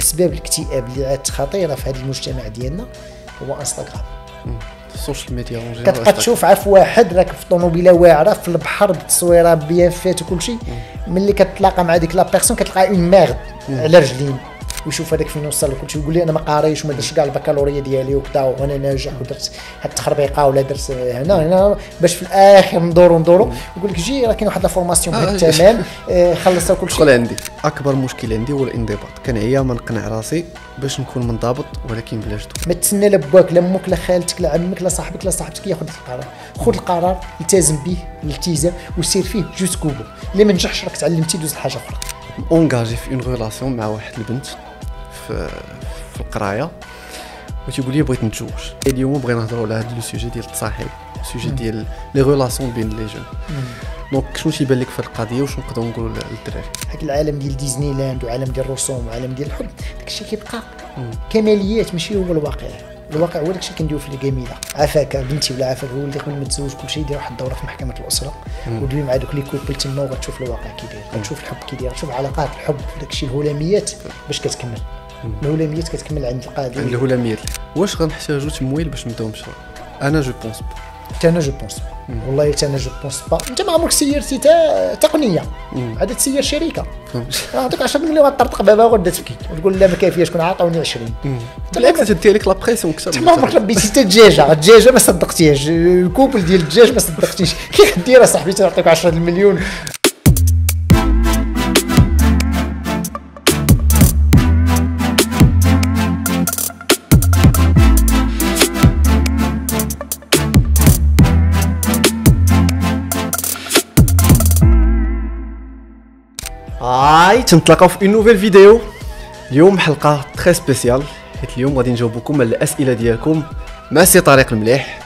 أسباب الاكتئاب اللي عادت خطيرة في هذا المجتمع ديالنا هو انستغرام السوشيال ميديا كتبقى تشوف عارف واحد راكب في طوموبيله واعرة في البحر بالتصويرة بيان فات وكل شيء ملي كتلاقى مع ديك la personne كتلقى une merde على رجلين. ويشوف هذاك فين وصل وكل شيء يقول لي أنا ما قاريش وما درتش كاع البكالوريا ديالي وكذا وأنا ناجح ودرت هاد التخربيقه ولا درت هنا هنا باش في الآخر ندورو ندورو. يقول لك جي راه كاين واحد la formation آه، بهذا الثمن آه، خلصها كل شغل شيء عندي. أكبر مشكل عندي هو الانضباط. كنعيا ما نقنع راسي باش نكون منضبط ولكن بلا جدوى. ما تسنى لا باك لا أمك لا خالتك لا عمك لا صاحبك لا صاحبتك ياخذ القرار. خذ القرار التزم به الالتزام وسير فيه jusqu'au bout اللي ما نجحش راك تعلمتي دوز لحاجة أخرى. engagé في en relation مع واحد البنت. في في القراية. وتيقول لي بغيت نتزوج. اليوم بغينا نهضروا على هذا le sujet ديال التصاحب ال sujet ديال les relations بين les jeunes donc شنو تيبان لك في القضية وشنو نقدروا نقولوا للدراري؟ هاك العالم ديال ديزني لاند وعالم ديال الرسوم وعالم ديال الحب داكشي كيبقى كماليات ماشي هو الواقع. الواقع هو داكشي كنديرو في الجميلة. عافاك بنتي ولا عافاك ولدي قبل ما تزوج كل شيء دير واحد الدورة في محكمة الأسرة. ودوي مع دوك les couples تما وغتشوف الواقع كي داير غتشوف الحب كي داير غتشوف علاقات الحب داكشي الهلاميات باش كتكمل. الهلاميات كتكمل عند القاضي. عند الهلاميات واش غنحتاجوا تمويل باش نبداو مشروع؟ أنا je pense حتى أنا je pense والله حتى أنا je pense pas. أنت ما عمرك سيرتي تا تقنيه عاد تسير شركة. عطيك 10 مليون غطرطق بابا غدا تبكي وتقول لا ما كافياش شكون عطاوني 20 بالعكس تدي لك la pression أكثر أنت ما عمرك ربيتي حتى الدجاجة. الدجاجة ما صدقتيهاش. ال couple ديال الدجاج ما صدقتيش. كيف دير صاحبي تعطيك 10 المليون Hi تنتلاقاو في une nouvelle vidéo اليوم حلقة très spéciale حيت اليوم غادي نجاوبكم على الأسئلة ديالكم. مع سي طارق المليح.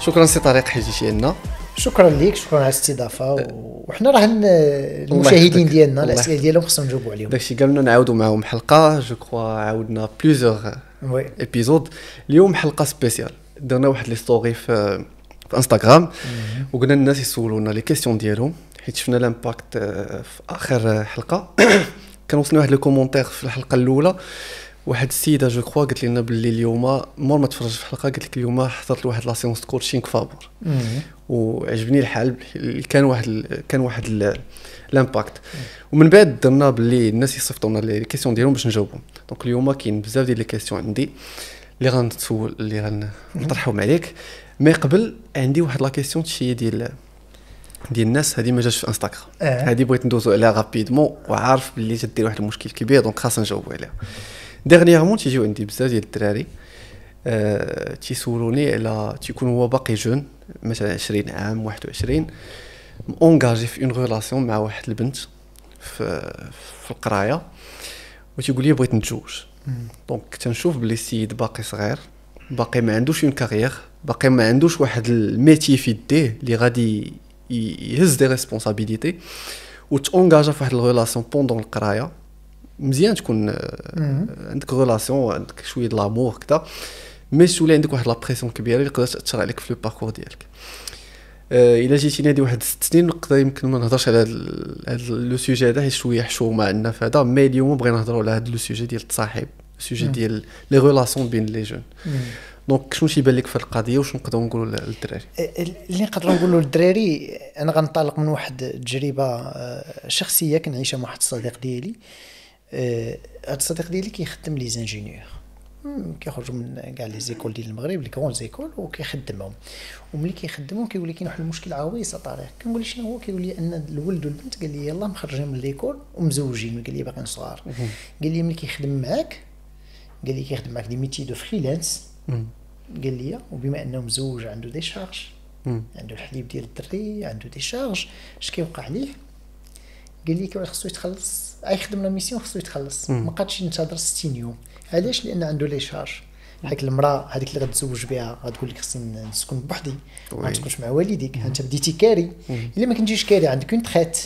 شكرا سي طارق حيت جيتي لنا شكرا ليك شكرا على الاستضافة. وحنا راه المشاهدين. ديالنا الأسئلة ديالهم خصنا نجاوبوا عليهم. داكشي قالنا نعاودوا معاهم حلقة. je crois عاودنا plusieurs oui. épisode اليوم حلقة spéciale درنا واحد les stories في في انستغرام وقلنا الناس يسولونا les questions ديالهم. حيت شفنا l'impact آه، في آخر حلقة. كان وصلنا واحد le commentaire في الحلقة الأولى. واحد السيدة je crois قالت لنا باللي اليوم مور ما تفرجت في الحلقة قالت لك اليوم حضرت لواحد la séance coaching فابور. وعجبني الحال كان واحد كان واحد ال- ال impact. ومن بعد درنا باللي الناس يصيفطوا لنا les questions ديالهم باش نجاوبهم donc اليوم كاين بزاف ديال les questions عندي اللي غنتسول اللي غنطرحهم عليك. mais قبل عندي واحد la question شي ديال ديال الناس هذه ما جاتش في انستغرام آه. هذه بغيت ندوزو عليها rapidement وعارف باللي تدير واحد المشكل كبير donc خاصنا نجاوبو عليها. dernièrement تيجيو عندي بزاف ديال الدراري آه، تيسولوني على تيكون هو باقي jeune مثلا 20 عام 21 engagé في une relation مع واحد البنت في في القراية وتيقول لي بغيت نتزوج. donc تنشوف بلي السيد باقي صغير باقي ما عندوش une carrière باقي ما عندوش واحد ال métier في يديه اللي غادي يهز des responsabilités وت engagea في واحد ال relation pendant القرايه مزيان تكون عندك relation عندك شوية د l'amour كذا mais تولي عندك واحد la pression كبيره اللي تقدر تاثر عليك في le parcours ديالك الا جيتيني هادي واحد ست سنين نقدر يمكن ما نهضرش على هاد le sujet هذا حيت شوية حشومه عندنا في هذا mais اليوم بغينا نهضروا على هاد le sujet ديال التصاحب ال sujet ديال les relations بين les jeunes donc شنو تيبان لك في القضية وشنو نقدروا نقولوا للدراري؟ اللي نقدروا نقولوا للدراري أنا غنطلق من واحد التجربة آه، شخصية كنعيشها مع واحد الصديق ديالي. آه، هاد الصديق ديالي كيخدم les ingénieurs. كيخرجوا من كاع les écoles ديال المغرب les grandes écoles وكيخدمهم. وملي كيخدمهم كيقول لي كاين واحد المشكل عويص طارق كنقول شنو هو كيقول لي أن الولد والبنت قال لي يلاه مخرجين من l'école ومزوجين. قال لي باقيين صغار قال لي ملي كيخدم معاك قال لي كيخدم معاك des métiers de freelance. قال لي وبما انه مزوج عنده des charges. عنده الحليب ديال الدري عنده des charges اش كيوقع ليه؟ قال لي كيفاش خصو يتخلص أي خدم la mission خصو يتخلص ما قادش ينتظر 60 يوم. علاش؟ لأن عنده les charges هذيك المرأة هذيك اللي غتزوج بها غتقول لك خصني نسكن بوحدي ما. تسكنش مع والديك أنت بديتي كاري. إلا ما كنتيش كاري عندك une traite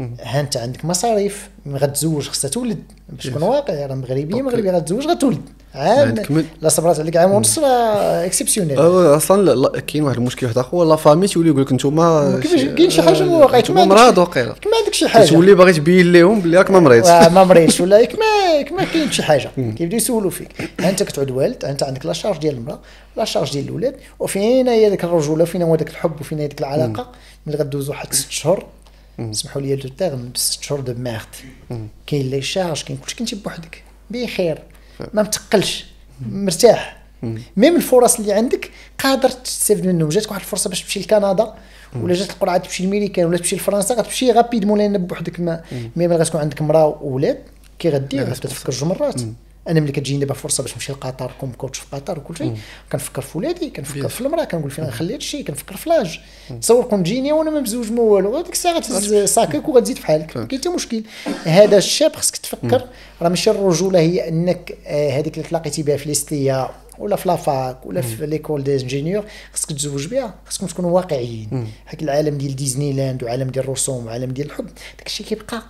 ها انت عندك مصاريف غتزوج خصها تولد. باش تكون واقعي راه مغربيه مغربيه غتزوج غتولد. عام. لا صبرات عليك عام ونص راه exceptionnel أصلا لا- لا كاين واحد المشكل واحد آخر la famille تولي يقول لك نتوما كيفاش كاين شي حاجة واقعيه نتوما مرض وقيله ما عندك شي حاجة. تولي باغي تبين لهم بلي راك ما مريض واه ما مريضش ولا ياك ما ما كاين شي حاجة. كيبداو يسولوا فيك؟ أنت كتعود والد أنت عندك la charge ديال المرأة la charge ديال الاولاد وفين هي ذاك الرجولة فين هو ذاك الحب وفين هي ذيك العلاقة. ملي غدوز واحد ست شهور سمحوا لي le terme ست شهور de merde كاين les charges كاين كلشي كنتي بوحدك بخير ما متقلش مرتاح même الفرص اللي عندك قادر تستافد منهم جاتك واحد الفرصه باش تمشي لكندا ولا جاتك القرعه تمشي لميريكان ولا تمشي لفرنسا غتمشي rapidement لأن بوحدك ما mais ملي غتكون عندك مراه واولاد كي غدير غتبدا تفكر جوج مرات أنا ملي كتجيني دابا فرصة باش نمشي لقطر comme coach في قطر وكل شيء كنفكر في ولادي كنفكر في المرأة كنقول فين غنخلي هذا الشيء كنفكر في l'âge. تصور كون تجيني وأنا ما مزوج ما والو هذيك الساعة غتهز ساكك وغتزيد في حالك. كاين حتى مشكل. هذا الشاب خصك تفكر. راه ماشي الرجولة هي أنك آه، هذيك اللي تلاقيتي بها في l'EST ولا في la fac ولا في l'école d'ingénieurs خصك تتزوج بها خصكم تكونوا واقعيين. حيت العالم ديال ديزني لاند وعالم ديال الرسوم وعالم ديال الحب داك الشيء كيبقى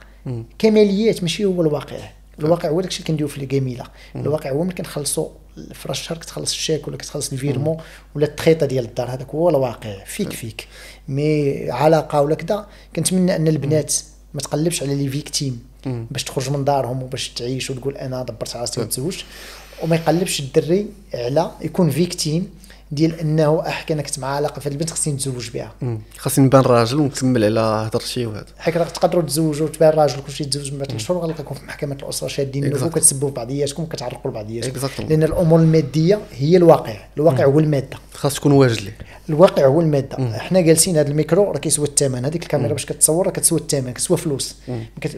كماليات ماشي هو الواقع. الواقع هو داكشي اللي كنديرو في الجميلة. الواقع هو ملي كنخلصوا في راس الشهر كتخلص الشيك ولا كتخلص الفيرمون ولا التخيطة ديال الدار هذاك هو الواقع فيك فيك. مي علاقة ولا كذا كنتمنى أن البنات ما تقلبش على لي فيكتيم باش تخرج من دارهم وباش تعيش وتقول أنا دبرت راسي وتزوجت وما يقلبش الدري على يكون فيكتيم ديال انه اح كان كنت مع علاقه في البنت خصني نتزوج بها. مم. خاصني نبان راجل ونكمل على هضرتي وهذا حيت راه تقدروا تزوجوا وتبان راجل كلشي يتزوج من بعد ثلاث شهور غنلقاكم في محكمة الأسرة شادين Exactly. وكتسبوا في بعضياتكم وكتعرقوا لبعضياتكم. لأن الأمور المادية هي الواقع. الواقع هو المادة. خاص تكون واجد ليه الواقع هو المادة. حنا جالسين هذا الميكرو راه كيسوى الثمن. هذيك الكاميرا باش كتصور راه كتسوى الثمن كتسوى فلوس.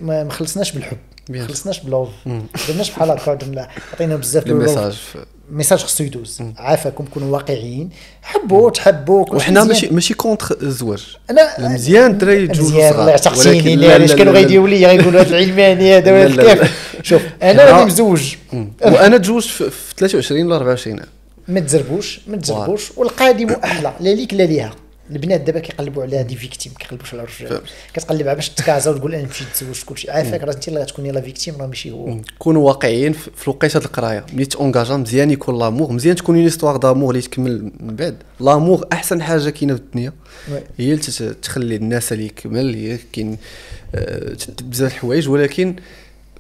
ما خلصناش بالحب. ما. خلصناش ب love ما درناش بحال هكا عطينا بزاف love. message خصو يدوز. عافاكم كونوا واقعيين. حبوا تحبوا وحنا. ماشي ماشي كونتر الزواج. أنا مزيان الدراري يتزوجوا مزيان صغار الله يعتقتيني علاش كانوا غيديروا لي غيقولوا هذا العلماني هذا لا، ولا لا، لا. كيف؟ شوف أنا راني مزوج. وأنا تزوجت في في 23 ولا 24 عام ما تزربوش ما تزربوش والقادم أحلى. لا ليك لا ليها. البنات دابا كيقلبوا على هذه فيكتيم ما كيقلبوش على الرجال. كتقلب باش تكازا وتقول أنا مشيت تزوجت كلشي. عافاك راه أنت اللي غتكوني لا فيكتيم راه ماشي هو. كونوا واقعيين في في وقيته القراية. ملي تونجاجا مزيان يكون لامور مزيان تكون اون هيستوار دامور اللي تكمل من بعد. لامور أحسن حاجة كاينة في الدنيا. هي اللي تخلي الناس اللي يكمل هي كاين آه، بزاف الحوايج. ولكن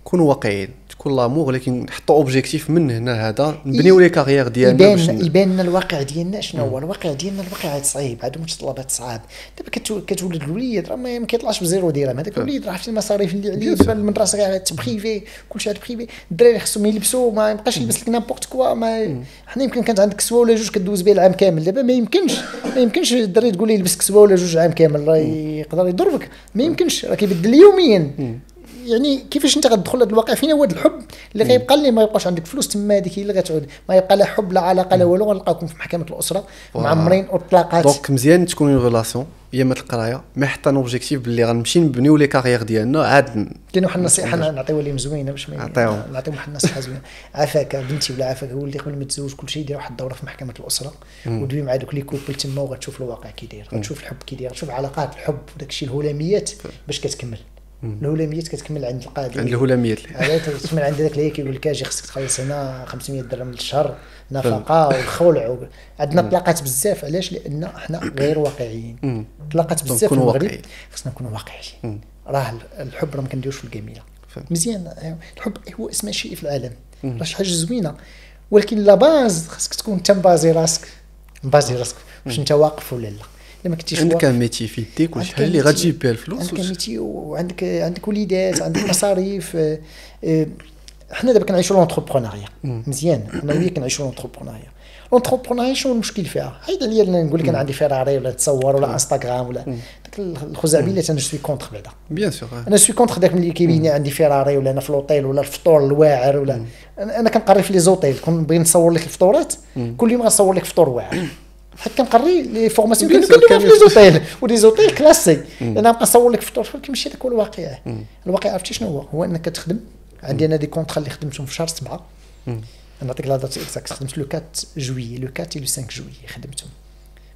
كونوا واقعيين. تكون l'amour ولكن حطوا objectif من هنا هذا نبنيو les carrières ديالنا يبان يبان لنا الواقع ديالنا شنو هو. الواقع ديالنا الواقع صعيب. عندهم متطلبات صعاب. دابا كتو- كتولد الوليد راه ما كيطلعش ب zéro درهم هذاك الوليد راه عرفتي المصاريف اللي عليه دابا المدرسة كاع privé كلشي عاد privé الدراري خصهم يلبسوا ما يبقاش يلبس لك n'importe quoi ما حنا يمكن كانت عندك كسوة ولا جوج كدوز بها العام كامل. دابا ما يمكنش ما يمكنش الدري تقول لي لبس كسوة ولا جوج عام كامل راه يقدر يضربك. ما يمكنش راه كيبدل يوميا. يعني كيفاش انت غتدخل هذا الواقع؟ فين هو هذا الحب اللي غيبقى اللي ما يبقاش عندك فلوس تما هذيك اللي غتعود؟ ما يبقى لا حب لا علاقة لا والو غنلقاكم في محكمة الأسرة معمرين والطلاقات donc مزيان تكون une relation هي ما القرايه ما حتى un objectif باللي غنمشي نبنيو les carrières ديالنا عاد كاين واحد النصيحة نعطيوها لهم زوينه باش ما. نعطيهم واحد النصيحة زوينة. عافاك بنتي ولا عافاك ولدي قبل ما تزوج كل شيء دير واحد الدورة في محكمة الأسرة. ودوي مع دوك les couples تما وغتشوف الواقع كي داير غتشوف الحب كي داير غتشوف علاقات الحب وداك الشيء الهلاميات باش كتكمل. الهلاميات كتكمل عند القاضي عند الهلاميات تسمع عند ذاك اللي كيقول لك أجي خصك تخلص هنا 500 درهم للشهر نفقة والخلع. عندنا طلاقات بزاف علاش؟ لأن حنا غير واقعيين. طلاقات بزاف في المغرب واقعيين. خصنا نكونوا واقعيين. راه الحب راه ما كنديروش في الجميلة. مزيان. الحب هو اسمى شيء في العالم. راه شي حاجة زوينة. ولكن la base خصك تكون انت مبازي راسك. مبازي راسك. واش انت واقف ولا لا. الا ما كنتيش عندك métier في يديك حاجة اللي. غتجيب بها الفلوس عندك métier وعندك عندك وليدات عندك مصاريف آه، آه، حنا دابا كنعيشوا l'entrepreneuriat. مزيان. حنا وياك كنعيشوا l'entrepreneuriat. l'entrepreneuriat شنو المشكل فيها؟ حيد عليا نقول لك أنا عندي فيراري ولا تصور ولا انستغرام ولا داك الخزعبيلات أنا suis contre بعدا. bien sûr أنا suis contre داك ملي كيبيني عندي فيراري ولا أنا في الأوتيل ولا الفطور الواعر ولا أنا كنقري في les hôtels. كون نبغي نصور لك الفطورات كل يوم غنصور لك فطور واعر. حيت كنقري les formations bien sûr, كنديرهم في les hôtels و les hôtels classés أنا نبقى نصور لك فطور ولكن ماشي هذاك هو الواقع الواقع عرفتي شنو هو؟ هو أنك تخدم. عندي أنا des contrats اللي خدمتهم في شهر سبعة. نعطيك la date exacte خدمت le 4 juillet le 4 le 5 juillet خدمتهم.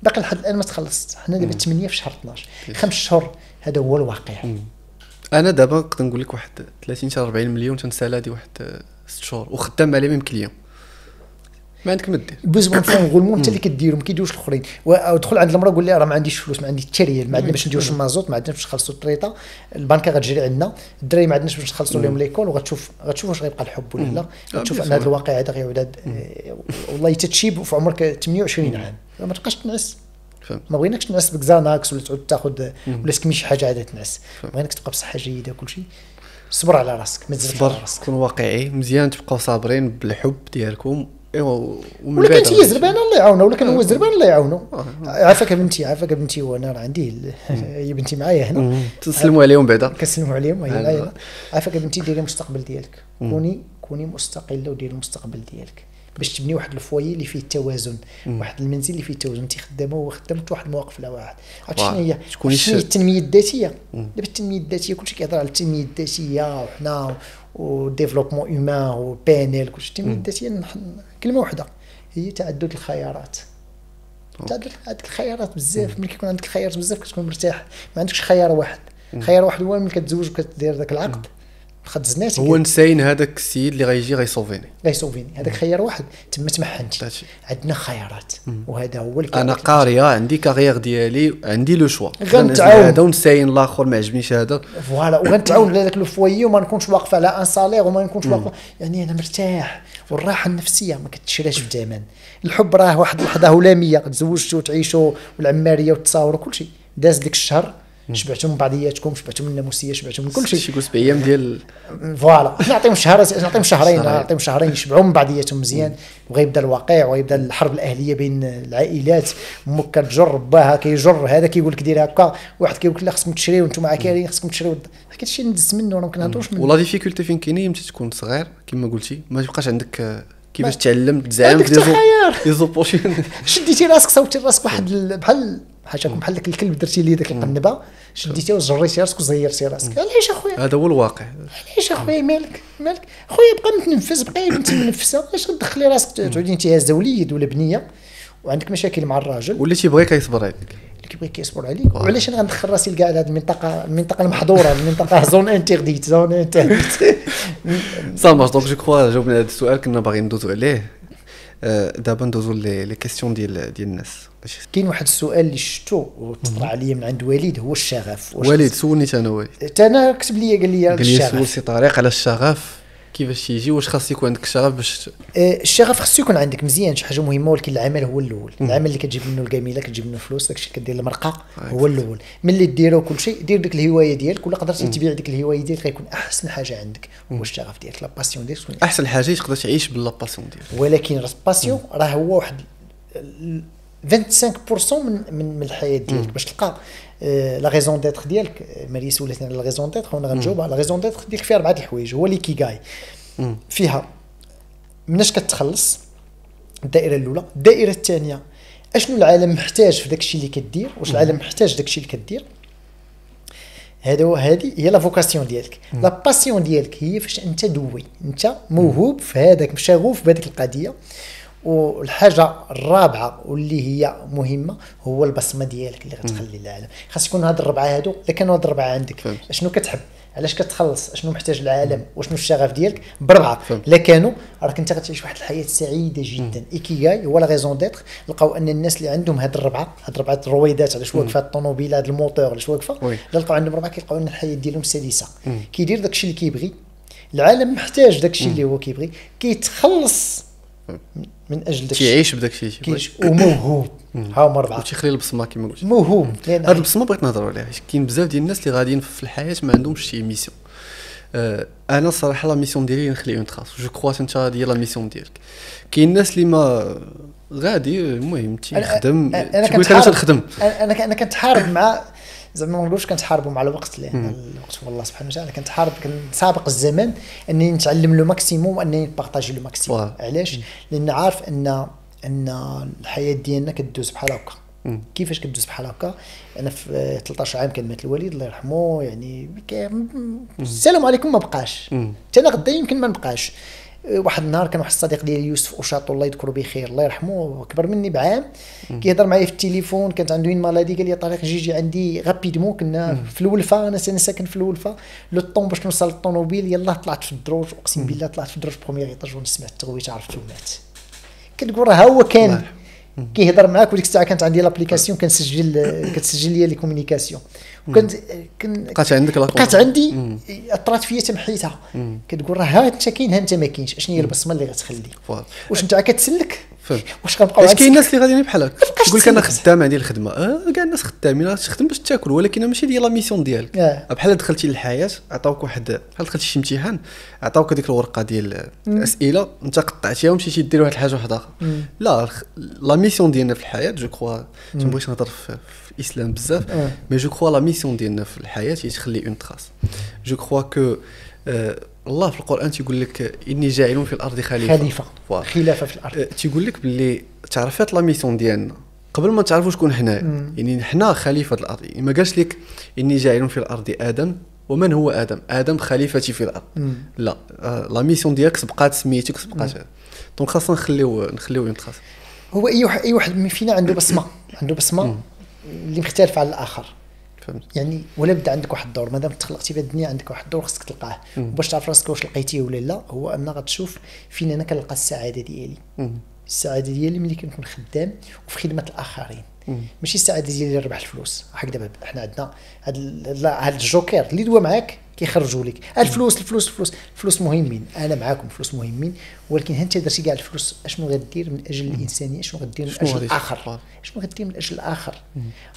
باقي لحد الآن ما تخلصت. حنا دابا 8 في شهر 12 خمس شهور. هذا هو الواقع. أنا دابا نقدر نقول لك واحد 30 حتى 40 مليون تنسال هادي واحد 6 شهور. وخدام عليه même client. ما عندك ما دير besoin roulement انت اللي كديرو ما كيديروش الأخرين. ودخل عند المرأة قول لها راه ما عنديش فلوس ما عندي حتى ريال ما عندنا باش نديرو المازوت ما عندناش باش نخلصوا الطريطة. البنكة غتجري عندنا الدراري ما عندناش باش نخلصوا لهم l'école وغتشوف غتشوف واش غيبقى الحب ولا لا. آه، غتشوف أن هذا. الواقع هذا غيعود آه، والله تتشيب في عمرك 28 عام. ما تبقاش تنعس. ما بغيناكش تنعس ب Xanax ولا تعود تاخذ ولا تكمي شي حاجة عاد تنعس. بغيناك تبقى بصحة جيدة وكل شيء. صبر على راسك ما تزربش على راسك. كون واقعي. مزيان تبقاو صابرين بالحب ديالكم. ايوا كانت هي زربانه الله يعاونها ولا كان هو زربان الله يعاونو آه. عافاك بنتي عافاك بنتي وأنا راه عندي هي بنتي معايا هنا. تسلموا عليهم بعدا. كنسلموا عليهم هي أيوة. معايا هنا عافاك بنتي ديري المستقبل ديالك. كوني كوني مستقله وديري المستقبل ديالك. باش تبني واحد ال foyer اللي فيه التوازن. واحد المنزل اللي فيه التوازن. أنت خدامة وهو خدام واحد المواقف لا واحد. عرفت. شنو هي؟ شنو هي التنمية الذاتية؟ دابا التنمية الذاتية كلشي كيهضر على التنمية الذاتية وحنا و développement humain وبانيل كلشي. التنميه الذاتيه نح- كلمة واحدة هي تعدد الخيارات. تعدد عندك الخيارات بزاف. ملي كيكون عندك الخيارات بزاف كتكون مرتاح. ما عندكش خيار واحد. خيار واحد هو ملي كتزوج وكدير ذاك العقد. خد زناتي هو نساين هذاك السيد اللي غيجي غيصوفيني. غيسوفيني هذاك خيار واحد. تما تمحنتي. هادشي. عندنا خيارات. وهذا هو أنا قارية عندي carrière ديالي عندي le choix غنتعاون. هذا ونساين الآخر ما عجبنيش هذا. voilà وغنتعاون على ذاك le foyer وما نكونش واقف على un salaire وما نكونش واقف يعني أنا مرتاح. والراحة النفسية ما كتشراش في ثمن الحب راه واحد اللحظة هلاميه تزوجتوا وتعيشوا والعمارية والتصاور وكل شيء. داز ديك الشهر شبعتوا من بعضياتكم شبعتوا من الناموسية شبعتوا من كل شيء. شي سبع أيام ديال voilà. نعطيهم شهر نعطيهم شهرين. نعطيهم شهرين يشبعوا من بعضياتهم مزيان. وغيبدا الواقع وغيبدا الحرب الأهلية بين العائلات. أمك كتجر باها كيجر هذا كيقول لك دير هكا. واحد كيقول لك لا خصكم تشريو أنتم عكارين خصكم تشريو. هذاك الشيء ندز منه راه ما كنهضروش منه. و la difficulté فين كاينين؟ ملي تكون صغير كما قلتي. ما تبقاش عندك كيفاش تعلم حتى خيار. les opportunités شديتي راسك صوتي راسك واحد ال- بحال بحال بحال داك الكلب درتي ليه داك القنبه شديتي وجريتي راسك وزيرتي راسك. علاش أخويا؟ هذا هو الواقع. علاش أخويا؟ مالك مالك. خويا بقى متنفس بقى بنتي منفسة. علاش غتدخلي راسك تعودي انت هازة وليد ولا بنية؟ وعندك مشاكل مع الراجل. واللي تيبغي كيصبر عليك. اللي كيبغي كيصبر عليك. وعلاش أنا غندخل راسي لكاع هذه المنطقة المنطقة المحظورة المنطقة zone interdite zone interdite ça marche donc je crois جاوبنا هذا السؤال كنا باغيين ندوزو عليه دابا ندوزو لي لي كيسيون ديال ديال الناس. كاين واحد السؤال اللي شفتو وتطرى عليا من عند وليد هو الشغف. واش وليد سولني أنا وليد حتى أنا كتب لي قال لي قال لي سول الشغف. سي طريق على الشغف. كيفاش تيجي واش خاص يكون عندك الشغف باش آه، الشغف خصو يكون عندك مزيان. شي حاجة مهمة ولكن العمل هو الأول. العمل اللي كتجيب منه الجميله كتجيب منه الفلوس داكشي اللي كدير المرقة هو الأول. ملي ديرو كل شيء دير ديك الهواية ديالك ولا قدرتي تبيع ديك الهواية ديالك غيكون أحسن حاجة عندك. هو الشغف ديالك la passion ديالك أحسن حاجة تقدر تعيش ب la passion ديالك. ولكن راه passion راه هو واحد ال- 25% من من الحياة ديالك باش تلقى la raison d'être ديالك ماري سولتني على la raison d'être وأنا غنجاوبها la raison d'être ديالك فيها اربعه الحوايج هو l'ikigai فيها مناش كتخلص الدائره الاولى الدائره الثانية اشنو العالم محتاج في داك الشيء اللي كدير واش العالم محتاج داك الشيء اللي كدير هذا هو هذه هي la vocation ديالك la passion ديالك هي فاش انت doué انت موهوب في هذاك شغوف بهذيك القضية والحاجة الرابعة واللي هي مهمة هو البصمة ديالك اللي غتخلي للعالم خاص يكون هاد الربعة هادو الا كانوا هاد الربعة عندك فهمت. شنو كتحب؟ علاش كتخلص؟ شنو محتاج العالم؟ وشنو الشغف ديالك؟ بربعة. فهمت. لا كانوا راك أنت غتعيش واحد الحياة سعيدة جدا. ikigai هو la raison d'être لقاو أن الناس اللي عندهم هاد الربعة هاد الربعة الرويدات علاش واقفة الطوموبيل هاد الموتور علاش واقفة. إلا لقاو عندهم ربعة كيلقاو أن الحياة ديالهم سلسة. كيدير داكشي اللي كيبغي. العالم محتاج داكشي اللي هو كيبغي. كيتخلص. من أجل داكشي تيعيش بداك الشيء كيعيش وموهوب ها هما اربعه وتيخلي البصمة كما قلت. موهوب لأن هاد البصمة بغيت نهضروا عليها حيت كاين بزاف ديال الناس اللي غاديين في الحياة ما عندهمش شي mission. آه أنا الصراحه la mission ديالي نخلي une trace je crois انت هي la mission ديالك كاين الناس اللي ما غادي المهم تيخدم تيقول أنا كنتحارب مع زعما ما نقولوش كنتحاربوا مع الوقت لأن الوقت هو الله سبحانه وتعالى. كنتحارب كنسابق الزمان انني نتعلم le maximum وانني نبارطاجي le maximum. علاش؟ لأن عارف أن أن الحياة ديالنا كدوز بحال هكا. كيفاش كدوز بحال هكا؟ أنا في آه، 13 عام كان مات الوالد الله يرحمه يعني السلام عليكم ما بقاش. حتى أنا غدا يمكن ما نبقاش. واحد النهار كان واحد الصديق ديالي يوسف اوشاطو الله يذكره بخير الله يرحمه كبر مني بعام. كيهضر معايا في التليفون كانت عنده une maladie قال لي طارق جي جي عندي rapidement كنا في الولفة أنا ساكن في الولفة. le temps باش نوصل للطوموبيل يلاه طلعت في الدروج أقسم بالله طلعت في الدروج premier étage ونسمع التغويت عرفت مات كتقول راه هو كان. كيهضر معاك وديك الساعة كانت عندي l'application كنسجل كتسجل لي les communications وكنت كن بقات عندك بقات عندي اثرت فيا تمحيتها. كتقول راه ها أنت كاين ها أنت ما كاينش. أشنو هي البصمة اللي غتخلي. واش أنت كتسلك؟ فهمت. واش غنبقاو حيت كاين الناس اللي غاديين بحالك؟ بقاش يقول لك أنا. خدام عندي الخدمة. أه كاع الناس خدامين راه تخدم باش تاكل ولكن ماشي ديال la mission ديالك. آه. بحال دخلتي للحياة عطاوك واحد بحال دخلتي شي امتحان عطاوك هذيك الورقة ديال الأسئلة أنت قطعتيها ومشيتي دير واحد الحاجة واحدة أخرى لا la mission ديالنا في الحياة je crois تنبغيش نهضر في, الإسلام بزاف آه. mais je crois la mission ديالنا في الحياة هي تخلي une trace je crois que الله في القرآن تيقول لك إني جاعل في الأرض خليفة. خليفة. voilà. خلافة في الأرض. أه، تيقول لك باللي تعرفات la mission ديالنا. قبل ما تعرفوا شكون حنا مم. يعني حنا خليفة الأرض. يعني ما قالش لك إني جاعل في الأرض آدم ومن هو آدم؟ آدم خليفتي في الأرض. مم. لا. آه، la mission ديالك سبقات سميتك سبقات donc خاصنا نخليو نخليو trace هو أي واحد أي واحد فينا عنده بصمة. عنده بصمة اللي مختلفة على الآخر. فهمت. يعني ولا بدا عندك واحد الدور مادام تخلقتي في الدنيا عندك واحد الدور خصك تلقاه. وباش تعرف راسك واش لقيتيه ولا لا هو ان غتشوف فين أنا كنلقى السعادة ديالي. السعادة ديالي ملي كنكون خدام وفي خدمة الآخرين. ماشي السعادة ديالي نربح الفلوس. هاك دابا حنا عندنا هاد الجوكر اللي دوا معاك كيخرجوا لك. الفلوس الفلوس الفلوس الفلوس مهمين. أنا معاكم الفلوس مهمين ولكن انت درتي كاع الفلوس أشنو غدير من أجل الإنسانية؟ أشنو غدير من أجل الآخر؟ تفعل؟ شنو غدير من أجل الآخر؟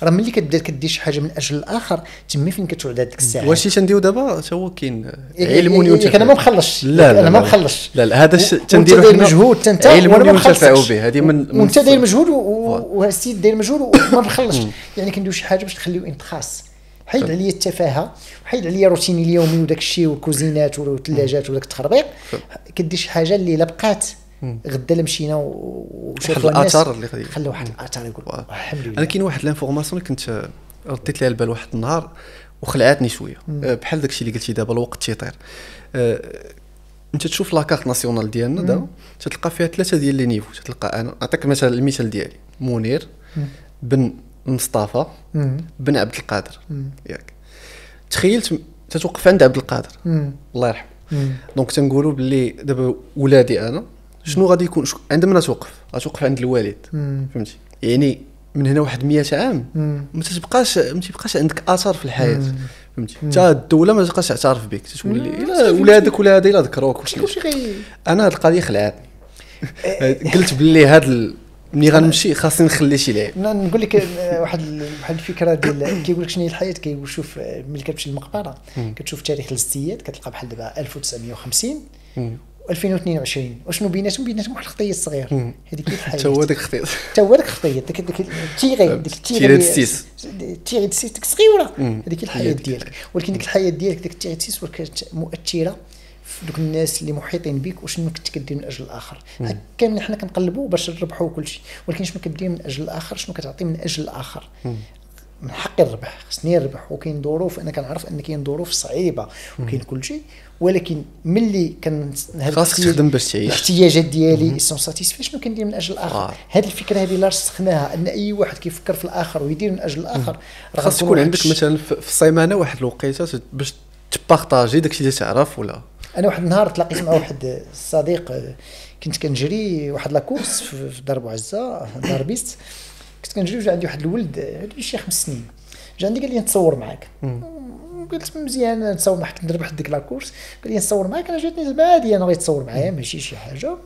راه ملي كتبدا كدير شي حاجة من أجل الآخر تما فين كتعود هذيك الساعة؟ واش اللي تنديرو دابا؟ تا هو كاين آه، إيه، علم إيه، إيه، ينتفع أنا ما مخلصش. لا لا أنا ما. مخلصش. لا لا هذا تنديرو داير مجهود أنت علم ينتفع مخلصش. به هذه من وأنت داير مجهود و- فوالا. وهالسيد داير مجهود وما مخلصش. يعني كنديرو شي حاجة باش نخليو انتخاص حيد عليا التفاهة حيد عليا روتيني اليومي وداك الشيء والكوزينات والثلاجات وداك التخربيق كدير شي حاجة اللي لا بقات غدا لا مشينا وشافوا واحد الناس الآثار اللي غادي- خلى واحد الآثار يقول. الحمد أنا لله كاين واحد l'information اللي كنت رديت لها البال واحد النهار وخلعتني شوية. أه، بحال داكشي اللي قلتي دابا الوقت تيطير أه، أنت تشوف la carte nationale ديالنا دابا تتلقى فيها ثلاثة ديال les niveaux. تتلقى أنا نعطيك مثلا المثال ديالي. منير بن مصطفى. بن عبد القادر. ياك. تخيلت تتوقف عند عبد القادر. الله يرحمه. donc تنقولوا باللي دابا ولادي أنا شنو غادي يكون؟ شو- عند من توقف غتوقف عند الوالد. فهمتي؟ يعني من هنا واحد 100 عام. ما تبقاش ما تبقاش عندك اثر في الحياة. فهمتي؟ حتى الدولة ما تبقاش تعترف بك. تقول لي لا ولادك ولا هذا الا ذكروك أنا هاد القضية خلعتني. قلت باللي هاد ال- ملي غنمشي خاصني نخلي شي لعب ن- نقول لك آه، واحد واحد الفكرة ديال كيقول لك شنو هي الحياة؟ كيقول شوف آه، ملي كتمشي للمقبرة كتشوف تاريخ الزيات كتلقى بحال دابا 1950 و2022 وشنو بيناتهم؟ بيناتهم واحد الخطية صغير هذيك هي الحياة. حتى هو داك الخطية حتى هو داك الخطيه ديك ديك ال tiret ديك ال tiret tiret ديال- السيس. ال tiret السيس ديك صغيره. هذيك الحياة ديالك. ولكن ديك الحياة ديالك ديك التيغي السيس كانت مؤثرة دوك الناس اللي محيطين بك وشنو كنت كدير من أجل الآخر؟ كاملين حنا كنقلبوا باش نربحوا كل شيء ولكن شنو كدير من أجل الآخر؟ شنو كتعطي من أجل الآخر؟ من حقي الربح خصني نربح وكاين ظروف أنا كنعرف أن كاين ظروف صعيبة وكاين كل شيء ولكن ملي كان خاصك تخدم باش تعيش. الاحتياجات ديالي sont satisfaits شنو كندير من أجل الآخر؟ آه. هذه الفكرة هذه لا رسخناها أن أي واحد كيفكر في الآخر ويدير من أجل الآخر خاص تكون عندك مثلا في السيمانه واحد الوقيتة باش تبارطاجي داكشي اللي تعرف ولا؟ أنا واحد النهار تلاقيت مع واحد الصديق كنت كنجري واحد la course في دار بوعزه دار piste. كنت كنجري وجا عندي واحد الولد عنده شي خمس سنين. جا عندي قال لي نتصور معاك. قلت مزيان نتصور معاك كنت نربح ديك لاكورس قال لي نتصور معاك أنا جاتني الباديه أنا بغيت نتصور معايا ماشي شي حاجة.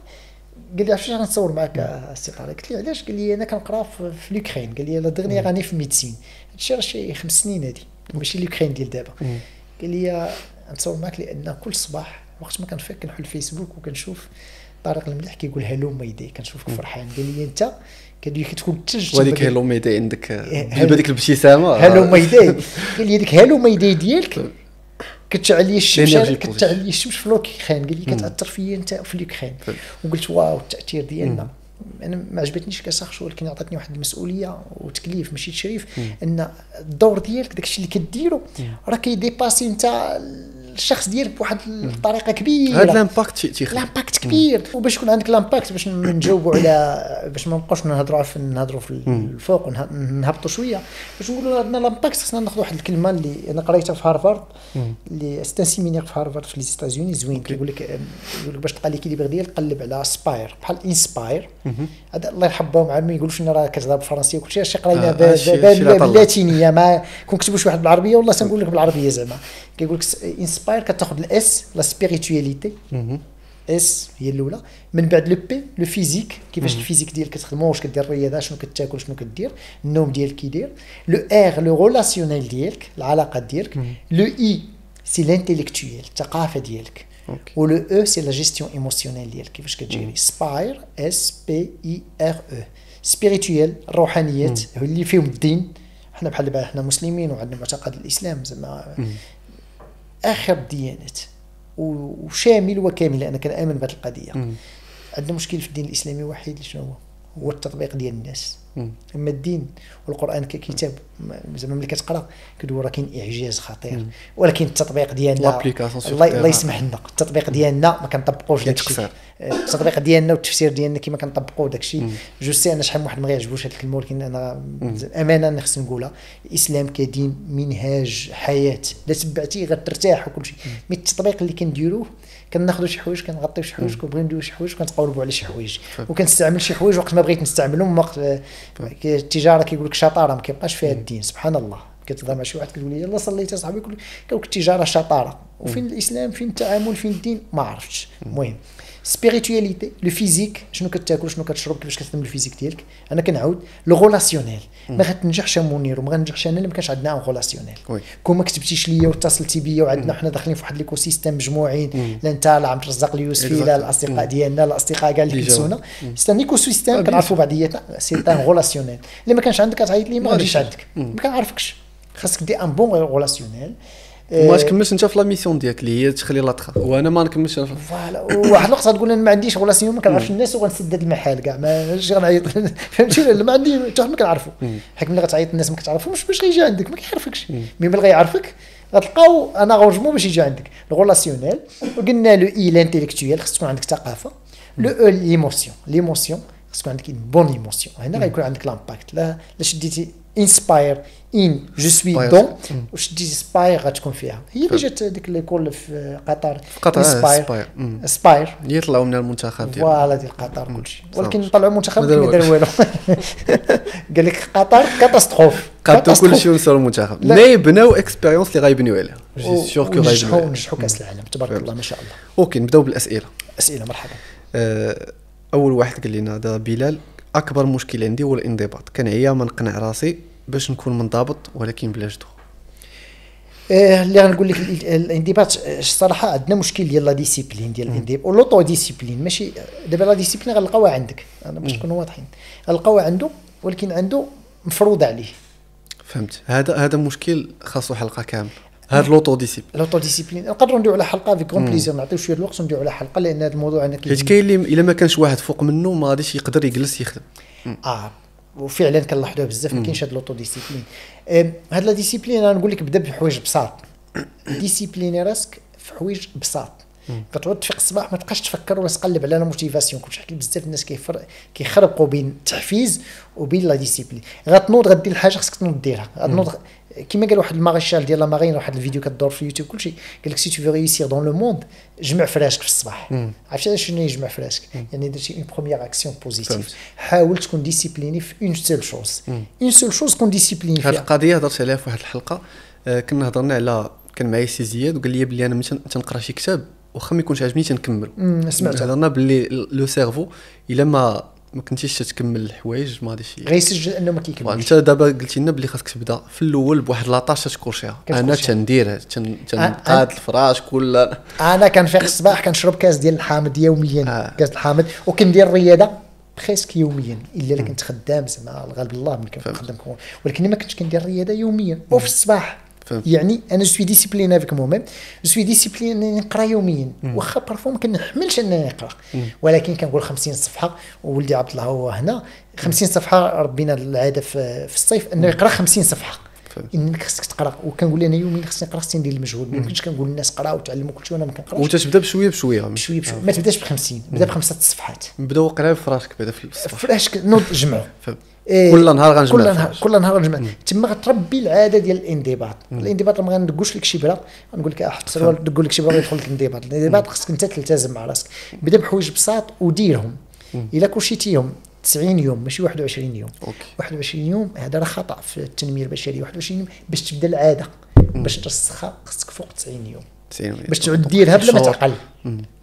قال لي علاش غنتصور معاك السي طارق؟ قلت ليه علاش؟ قال لي أنا كنقرا في لوكرين. قال لي لا دغني غاني في ميديسين. هادشي راه شي خمس سنين هادي ماشي لوكرين ديال دابا. قال لي نتصور معاك لأن كل صباح وقت ما كنفيق كنحل الفيسبوك وكنشوف طارق المليح كيقول هالو ميدي كنشوفك فرحان قال لي أنت؟ قال لي كتكون الثلج وهذيك hello ميدي عندك هذيك الابتسامة. hello ميدي قال لي هذيك hello ميدي ديالك كتشعل لي الشمس L'énergie كتشعل لي الشمس في l'Ukraine قال لي كتأثر فيا أنت في l'Ukraine وقلت واو التأثير ديالنا. أنا ما عجبتنيش كشخص ولكن عطاتني واحد المسؤولية وتكليف ماشي تشريف إن الدور ديالك داكشي اللي كديرو راه كيديباسي انت الشخص ديالك بواحد الطريقة كبيرة. هذا ال impact تيخلق. l'impact كبير. وباش يكون عندك l'impact باش نجاوبوا على باش ما نبقاوش نهضروا في نهضروا في الفوق ونهبطوا شوية. باش نقولوا عندنا لامباكت خصنا ناخذ واحد الكلمة اللي أنا قريتها في هارفارد اللي ستان سيمينير في هارفارد في لي زوين. كيقول لك يقول لك باش تلقى ليكيليبر ديالك قلب على سباير بحال انسباير هذا الله يرحمهم عاد ما يقولوش أنا راه كتهضر بالفرنسيه وكل شيء هادشي قراينا باللاتينيه ما كون كتبوا شي واحد بالعربية والله سنقول لك بالعربية زعما. كيقول لك انسباير كتاخذ الاس لا سبيريتواليتي اس هي الأولى. من بعد لو بي لو فيزيك كيفاش الفيزيك ديالك كتخدمو؟ واش كدير الرياضة؟ شنو كتاكل؟ شنو كدير؟ النوم ديالك كيدير le R le relationnel ديالك العلاقة ديالك. le I c'est l'intellectuel الثقافة ديالك. و le E c'est la gestion émotionnelle ديالك. كيفاش كتجيري؟ SPIRE S P I R E spirituel الروحانيات اللي فيهم الدين. حنا بحال دابا حنا مسلمين وعندنا معتقد الإسلام زعما. آخر الديانات وشامل وكامل أنا كنامن بهذه القضية. عندنا مشكل في الدين الإسلامي وحيد شنو هو؟ هو التطبيق ديال الناس. أما الدين والقرآن ككتاب زعما ملي كتقرأ كتقول راه كاين إعجاز خطير. ولكن التطبيق ديالنا الله, الله يسمح لنا. التطبيق ديالنا ما كنطبقوش داك الشيء التطبيق ديالنا والتفسير ديالنا كما كنطبقوا داك الشيء جو سي أنا شحال من واحد ما يعجبوش هذه الكلمة ولكن أنا امانه خصني نقولها. الإسلام كدين منهاج حياة. لا تبعتيه غترتاح وكل شيء mais التطبيق اللي كنديروه كناخذوا شي حوايج كنغطيو شي حوايج كنبغيو نديرو شي حوايج وكنتقولبوا على شي حوايج. وكنستعمل شي حوايج وقت ما بغيت نستعملهم وقت التجارة كيقول لك شطارة ما كيبقاش فيها الدين. سبحان الله. كتهضر مع شي واحد كتقول لي يلاه صليت اصاحبي يقول لك التجارة شطارة. وفين الإسلام؟ فين التعامل؟ فين الدين؟ ما عرفتش. المهم. spiritualité le physique شنو كتاكل شنو كتشرب كيفاش كتخدم ال physique ديالك أنا كنعاود le relationnel ما غتنجحش منير وما غنجحش أنا الا ما كانش عندنا un relationnel كون ما كتبتيش ليا واتصلتي بيا وعندنا حنا داخلين في واحد l'écosystème مجموعين لا انت لا عبد الرزاق اليوسفي لا الاصدقاء ديالنا الاصدقاء كاع اللي كيتسونا c'est un écosystème كنعرفوا بعضياتنا c'est un relationnel الا ما كانش عندك كتعيط لي ما غاديش عندك ما كنعرفكش خاصك دير un bon relationnel وما تكملش انت في la mission ديالك اللي هي تخلي la trace وأنا ما نكملش voilà. واحد الوقت غتقول أنا ما عنديش relation ما كنعرفش الناس وغنسد هذا المحل كاع. ماشي غنعيط. فهمتي ما عندي حتى ما كنعرفو. حيت ملي غتعيط الناس ما كتعرفهمش باش غيجي عندك ما كيعرفكش. mais ملي غيعرفك غتلقاو un arrangement باش يجي عندك. ال relationnel وقلنا le I l'intellectuel خص تكون عندك ثقافة. le E l'émotion l'émotion خص تكون عندك bonne émotion هنا غيكون عندك l'impact لا لا شديتي inspire un je suis dans وشديتي SPIRE غتكون فيها هي اللي جات ديك l'école في قطر في قطر سباير سباير هي طلعوا من المنتخب ديال voilà ديال قطر كلشي ولكن طلعوا المنتخب ما دار والو قال لك قطر catastrophe قادوا كلشي ونسوا المنتخب mais بناو expérience اللي غيبنيو عليها je suis sûr que غيبنيو نجحوا كاس العالم تبارك الله ما شاء الله OK نبداو بالاسئله اسئله مرحبا أول واحد قال لنا هذا بلال أكبر مشكل عندي هو الانضباط. كنعيا ما نقنع راسي باش نكون منضبط ولكن بلا جدوى إيه اللي غنقول لك الانضباط الصراحة عندنا مشكل ديال la discipline ديال الانضباط. و l'auto-discipline. ماشي دابا la discipline غنلقاوها عندك. أنا باش نكونوا واضحين. غنلقاوها عنده ولكن عنده مفروض عليه. فهمت. هذا هذا مشكل خاصو حلقة كامل هذا لوطو ديسيبلين لوطو ديسيبلين نقدروا نديروا على حلقة avec grand plaisir نعطيو شوية الوقت ونديروا على حلقة لأن هذا الموضوع أنا حيت كاين اللي إلا ما كانش واحد فوق منه ما غاديش يقدر يجلس يخدم. آه وفعلا كنلاحظوها بزاف ما كاينش هاد l'auto-discipline هاد la discipline أنا نقول لك بدا بحوايج بساط. ديسيبليني راسك في حوايج بساط. كتعود تفيق الصباح ما تبقاش تفكر ولا تقلب على la motivation كنت حكيت بزاف الناس كيخربقوا بين التحفيز وبين la discipline غتنوض غدير الحاجة خصك تنوض ديرها. غتنوض كما قال واحد الماريشال ديال la marine واحد الفيديو كدور في يوتيوب كلشي قال لك si tu réussir dans le monde جمع فراشك في الصباح. عرفتي شنو يجمع فراشك؟ يعني درتي une première action positive حاول تكون discipliné في une seule chose une seule chose كون discipliné فيها. هذه القضية هضرت عليها في واحد الحلقة. كنا هضرنا على كان معايا سي زياد وقال لي بلي أنا ملي تنقرأ شي كتاب واخا ما يكونش عاجبني تنكمل. سمعت هضرنا باللي le cerveau إلا ما ما كنتيش تكمل الحوايج ما غاديش غيسجل أنه ما كيكملش. انت دابا قلتي لنا بلي خاصك تبدا في الأول بواحد la tâche تكورشيها أنا تندير تنقاد الفراش كل. أنا كنفيق الصباح كنشرب كاس ديال الحامض يوميا. آه. كاس الحامض. وكندير الرياضة presque يوميا. إلا كنت خدام زعما الغالب الله ملي كنت خدام ولكن ما كنتش كندير الرياضة يوميا. وفي الصباح. يعني أنا suis discipliné avec moi-même je suis discipliné نقرأ يوميا. واخا parfois ما كنحملش أنني نقرأ. ولكن كنقول 50 صفحة وولدي عبد الله هو هنا. 50 صفحة ربينا العادة في, في الصيف أنه يقرأ 50 صفحة. انك خصك تقرأ. وكنقول أنا يوميا خصني نقرأ خصني ندير المجهود. ما يمكنش كنقول للناس قراو وتعلموا كل شيء وأنا ما كنقراش. وتتبدأ بشوية بشوية بشوية بشوية. ما تبدأش ب 50 بدا بخمسة الصفحات نبدأو قرايه في راسك بعدا في الصباح فاش نوض جمعوا. فهمت. إيه، كل نهار غنجمع كل نهار. كل نهار غنجمع. تما غتربي العادة ديال الانضباط. الانضباط ما غندقوش لك شي بلا غنقول لك حط سروال دق لك شي بلا يدخل لك الانضباط. الانضباط خصك انت تلتزم مع راسك. بدا بحوايج بساط وديرهم. إلا كلشيتيهم 90 يوم ماشي 21 يوم. أوكي. 21 يوم هذا راه خطأ في التنمية البشرية. 21 يوم باش تبدا العادة. باش ترسخها خصك فوق 90 يوم. 90 باش تعود ديرها بلا ما. تعقل.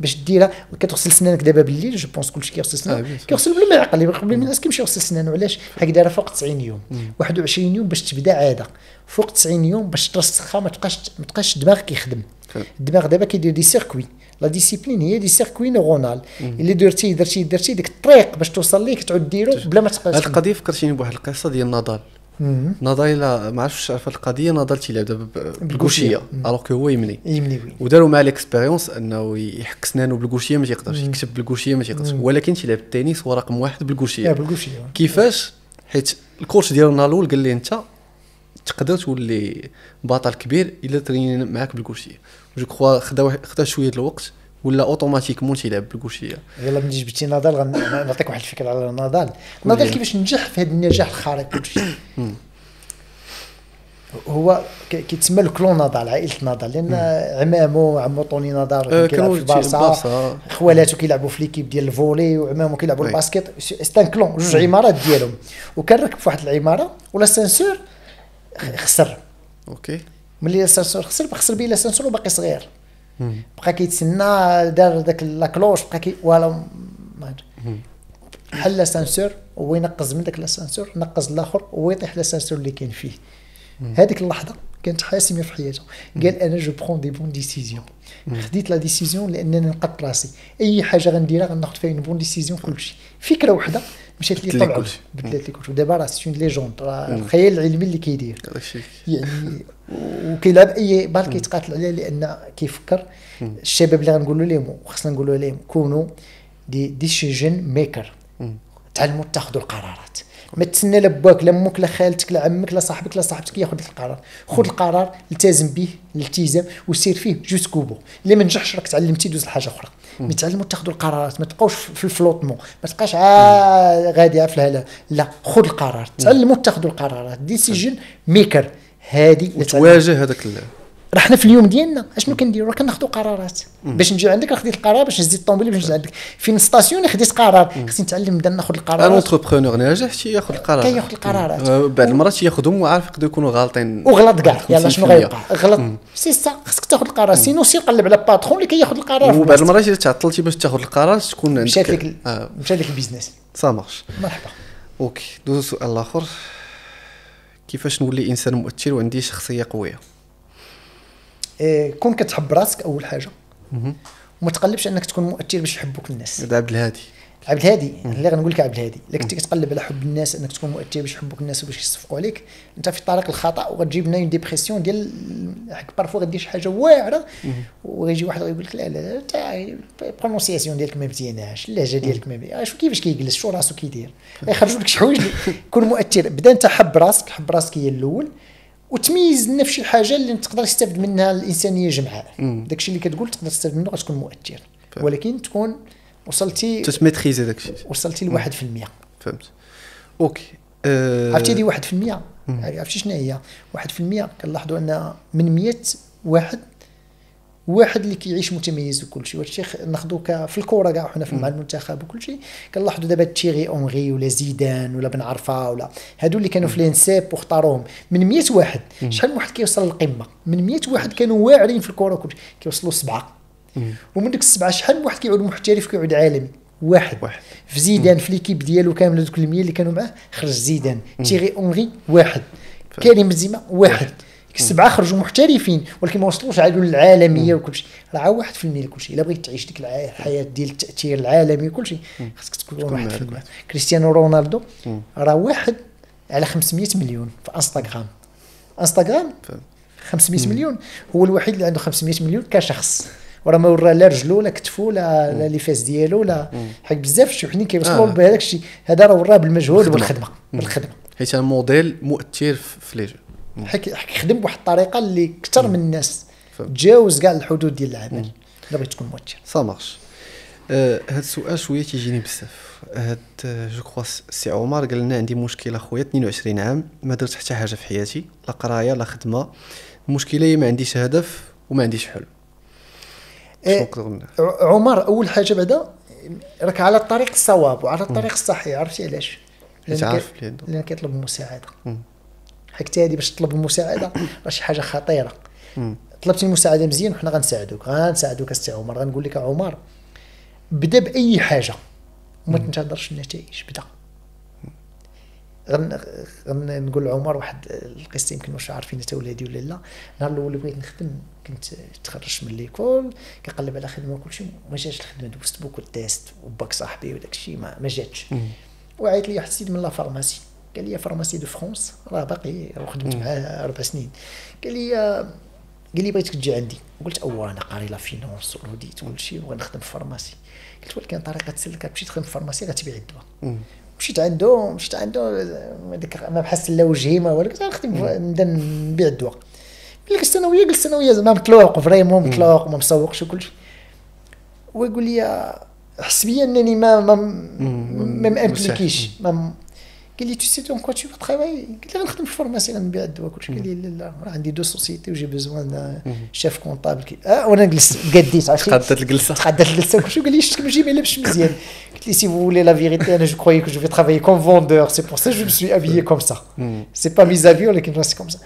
باش ديرها. كتغسل سنانك دابا بالليل je pense كلشي كيغسل آه، سنانه sûr. كيغسل بلا ما يعقل قبل الناس كيمشي يغسل سنانه. علاش؟ دايرة فوق 90 يوم. 21 يوم باش تبدا عادة. فوق 90 يوم باش ترسخها ما تبقاش ما تبقاش الدماغ كيخدم. الدماغ دابا كيدير des circuits. la discipline هي des circuits neuronaux. اللي درتي درتي درتي ديك الطريق باش توصل ليه كتعود ديرو بلا ما تبقى هاد القضية فكرتيني بواحد القصة ديال نضال. نضال الا ما عرفتش هاد القضية نادال تيلعب دابا بالكوشية. alors que هو يمني. يمني oui وداروا مع l'expérience إنه يحك سنانو بالكوشية ما تيقدرش يكتب بالكوشية ما تيقدرش. ولكن تيلعب التنس هو رقم واحد بالكوشية. بالكوشي كيفاش؟ حيت الكوتش ديال نادال قال لي أنت تقدر تولي بطل كبير إلا ترين معاك بالكوشية. je crois خدا خدا شوية الوقت. ولا automatiquement تيلعب بالكوشيه يلا ملي جبتي نادال غنعطيك واحد الفكرة على نادال نادال كيفاش نجح في هذا النجاح الخارق هو كيتسمى ال clan نادال عائلة نادال لأن عمامو عمو طوني نادال آه، كيلعب في تي- بارسا. بارسا. خوالاتو كيلعبوا في l'équipe ديال ال volley وعمامو كيلعبوا. ال basket. c'est un clan جوج عمارات ديالهم. وكان راكب في واحد العمارة والاسانسور خسر. OK. ملي الاسانسور خسر خسر بيه الاسانسور وباقي صغير. بقى كيتسنى دار داك la cloche بقى كي ولا. حل الاسانسور وهو ينقز من داك الاسانسور نقز الآخر وهو يطيح الاسانسور اللي كاين فيه. هذيك اللحظة كانت حاسمة في حياته قال أنا je prends des bonnes décisions خديت la décision لأنني نقدت راسي. أي حاجة غنديرها غناخذ فيها bonne décision كلشي فكرة وحده مشات لي كلشي. بدلت لي كلشي ودابا راه c'est une légende راه الخيال العلمي اللي كيدير. يعني وكيلعب à Bale كيتقاتل عليه لأن كيفكر. الشباب اللي غنقولوا لهم وخصنا نقولوا لهم كونوا دي decision maker تعلموا تاخذوا القرارات. ما تسنى لا باك لا أمك لا خالتك لا عمك لا صاحبك لا صاحبتك ياخذ القرار. خذ القرار التزم به الالتزام وسير فيه jusqu'au bout. اللي ما نجحش راك تعلمتي دوز لحاجة أخرى. mais تعلموا تاخذوا القرارات ما تبقاوش في ال flottement ما تبقاش آه غادي في الهلا لا. خذ القرار. تعلموا تاخذوا القرارات. decision maker هادي تعلم- وتواجه هذاك راه حنا في اليوم ديالنا اشنو كنديروا راه كناخذوا قرارات. باش نجي عندك راه خديت القرار باش نزيد الطوموبيل باش نجي عندك. فين stationner خديت قرار. خصني نتعلم نبدا ناخذ ان القرارات entrepreneur ناجح تياخذ القرار كياخذ القرارات. بعض المرات تياخذهم وعارف يقدروا يكونوا غالطين وغلط كاع يلا شنو 50%. غيوقع غلط سي سا خصك تاخذ القرار sinon سير قلب على patron اللي كياخذ القرار وبعض. المرات اذا تعطلتي باش تاخذ القرار تكون عندك مشات لك مشى لك ال business ça marche مرحبا okay دوزو السؤال الآخر كيفاش نولي انسان مؤثر وعندي شخصيه قويه كون كتحب راسك أول حاجة. وما تقلبش أنك تكون مؤثر باش يحبوك الناس. هذا عبد الهادي. عبد الهادي اللي غنقول لك عبد الهادي. إلا كنتي كتقلب على حب الناس أنك تكون مؤثر باش يحبوك الناس وباش يصفقوا عليك أنت في الطريق الخطأ وغتجيب لنا une dépression ديال حك parfois غدير شي حاجة واعرة وغيجي واحد غيقول لك لا لا لا انت ال prononciation ديالك ما مزياناش اللهجة ديالك ما مزياناش شو كيفاش كيجلس؟ شو راسو كيدير؟ غيخرجوا لك شي حوايج كون مؤثر بدا انت حب راسك حب راسك هي الأول. وتميز لنا في شي حاجة اللي تقدر تستافد منها الانسانيه جمعاء داكشي اللي كتقول تقدر تستافد منه غتكون مؤثر. ولكن تكون وصلتي تتميتريزي داك الشيء. وصلتي ل 1% فهمت. Okay. آه، عرفتي des 1% عرفتي شنو هي؟ 1% كنلاحظوا أن من 100 واحد واحد اللي كيعيش متميز وكل شيء وهادشي خ- ناخذو في الكره كاع وحنا في مع المنتخب وكل شيء كنلاحظوا دابا Thierry Henry ولا زيدان ولا بن عرفة ولا هادو اللي كانوا في الانساب واختاروهم من 100 واحد شحال من واحد كيوصل للقمة؟ من 100 واحد كانوا واعرين في الكره وكل شيء كيوصلوا سبعه ومن ديك السبعة شحال من واحد كيعود محترف كيعود عالمي؟ واحد. واحد. في زيدان في ليكيب ديالو كامل دوك المية اللي كانوا معاه خرج زيدان. تيغي أونغي واحد. كريم بنزيما واحد. ديك السبعه خرجوا محترفين ولكن ما وصلوش عادوا للعالميه وكل شيء. راه واحد في المية كل شيء. إلا بغيت تعيش ديك الحياة ديال التأثير العالمي وكل شيء خاصك تكون واحد في المية. كريستيانو رونالدو راه واحد على 500 مليون في إنستغرام. إنستغرام فهم. 500 مليون. هو الوحيد اللي عنده 500 مليون كشخص. وراه ما ورا لا رجلو لا كتفو لا لا لي فاس ديالو لا حيت بزاف الشيء وحدين كيوصلوا آه. بهذاك الشيء. هذا راه وراه بالمجهود. والخدمة. بالخدمة. حيت موديل مؤثر في لي حك حك خدم بواحد الطريقة اللي أكثر من الناس. تجاوز كاع الحدود ديال العمل. إلا بغيت تكون موتر. سا مارش هاد السؤال شوية تيجيني بزاف. هاد جو كخوا سي عمر قال لنا عندي مشكلة خويا 22 عام. ما درت حتى حاجة في حياتي. لا قراية لا خدمة. المشكلة هي ما عنديش هدف وما عنديش حلم. إيه. عمر أول حاجة بعدا راك على الطريق الصواب وعلى الطريق الصحيح. عرفتي علاش؟ لأن كيطلب المساعده مم. حكيتي هذه باش تطلب المساعدة راه شي حاجة خطيرة. طلبتي المساعدة مزيان وحنا غنساعدوك غنساعدوك اسي عمر غنقول لك عمر بدا بأي حاجة وما تنتظرش النتائج بدا. غن... غن نقول لعمر واحد القصة يمكن واش عارفين حتى ولادي ولا لا. النهار الأول اللي بغيت نخدم كنت تخرجت من l'école كنقلب على خدمة وكل شيء ما جاتش الخدمة دوزت beaucoup tests وباك صاحبي وداك الشيء ما, ما جاتش. وعيط لي واحد السيد من la pharmacie. قال لي Pharmacie de France راه باقي وخدمت معاه أربع سنين. قال لي قال لي بغيتك تجي عندي. قلت أو أنا قاري la finance وكل شيء وغنخدم في pharmacie. قلت ولكن طريقة تسلك تمشي تخدم في pharmacie غتبيع الدواء. مشيت عنده مشيت عنده ما بحثت لا وجهي ما والو قلت نخدم نبدأ نبيع الدواء. ملي أنا وياه جلست أنا وياه زعما مطلوق vraiment مطلوق وما مسوقش وكل شيء. ويقول لي حس بيا أنني ما ما ما ما impliqué ش ما قال لي tu sais dans quoi tu travailles قلت له غنخدم في pharmacie غنبيع الدواء كلشي قال لي لا لا راه عندي deux sociétés وجي besoin شيف كونطابل آه وأنا جلست قديت عرفتي؟ تقدت الجلسه تقدرت الجلسه وكلشي وقال لي شفتك ماشي ما لابسش مزيان. قلت لي سي فو فولي لا فيريتي أنا جو كروي كو جو في ترافايي كوم فوندور سي بور سا جو مسوي ابيي كوم سا سي با ميزافي ولكن سي كوم سا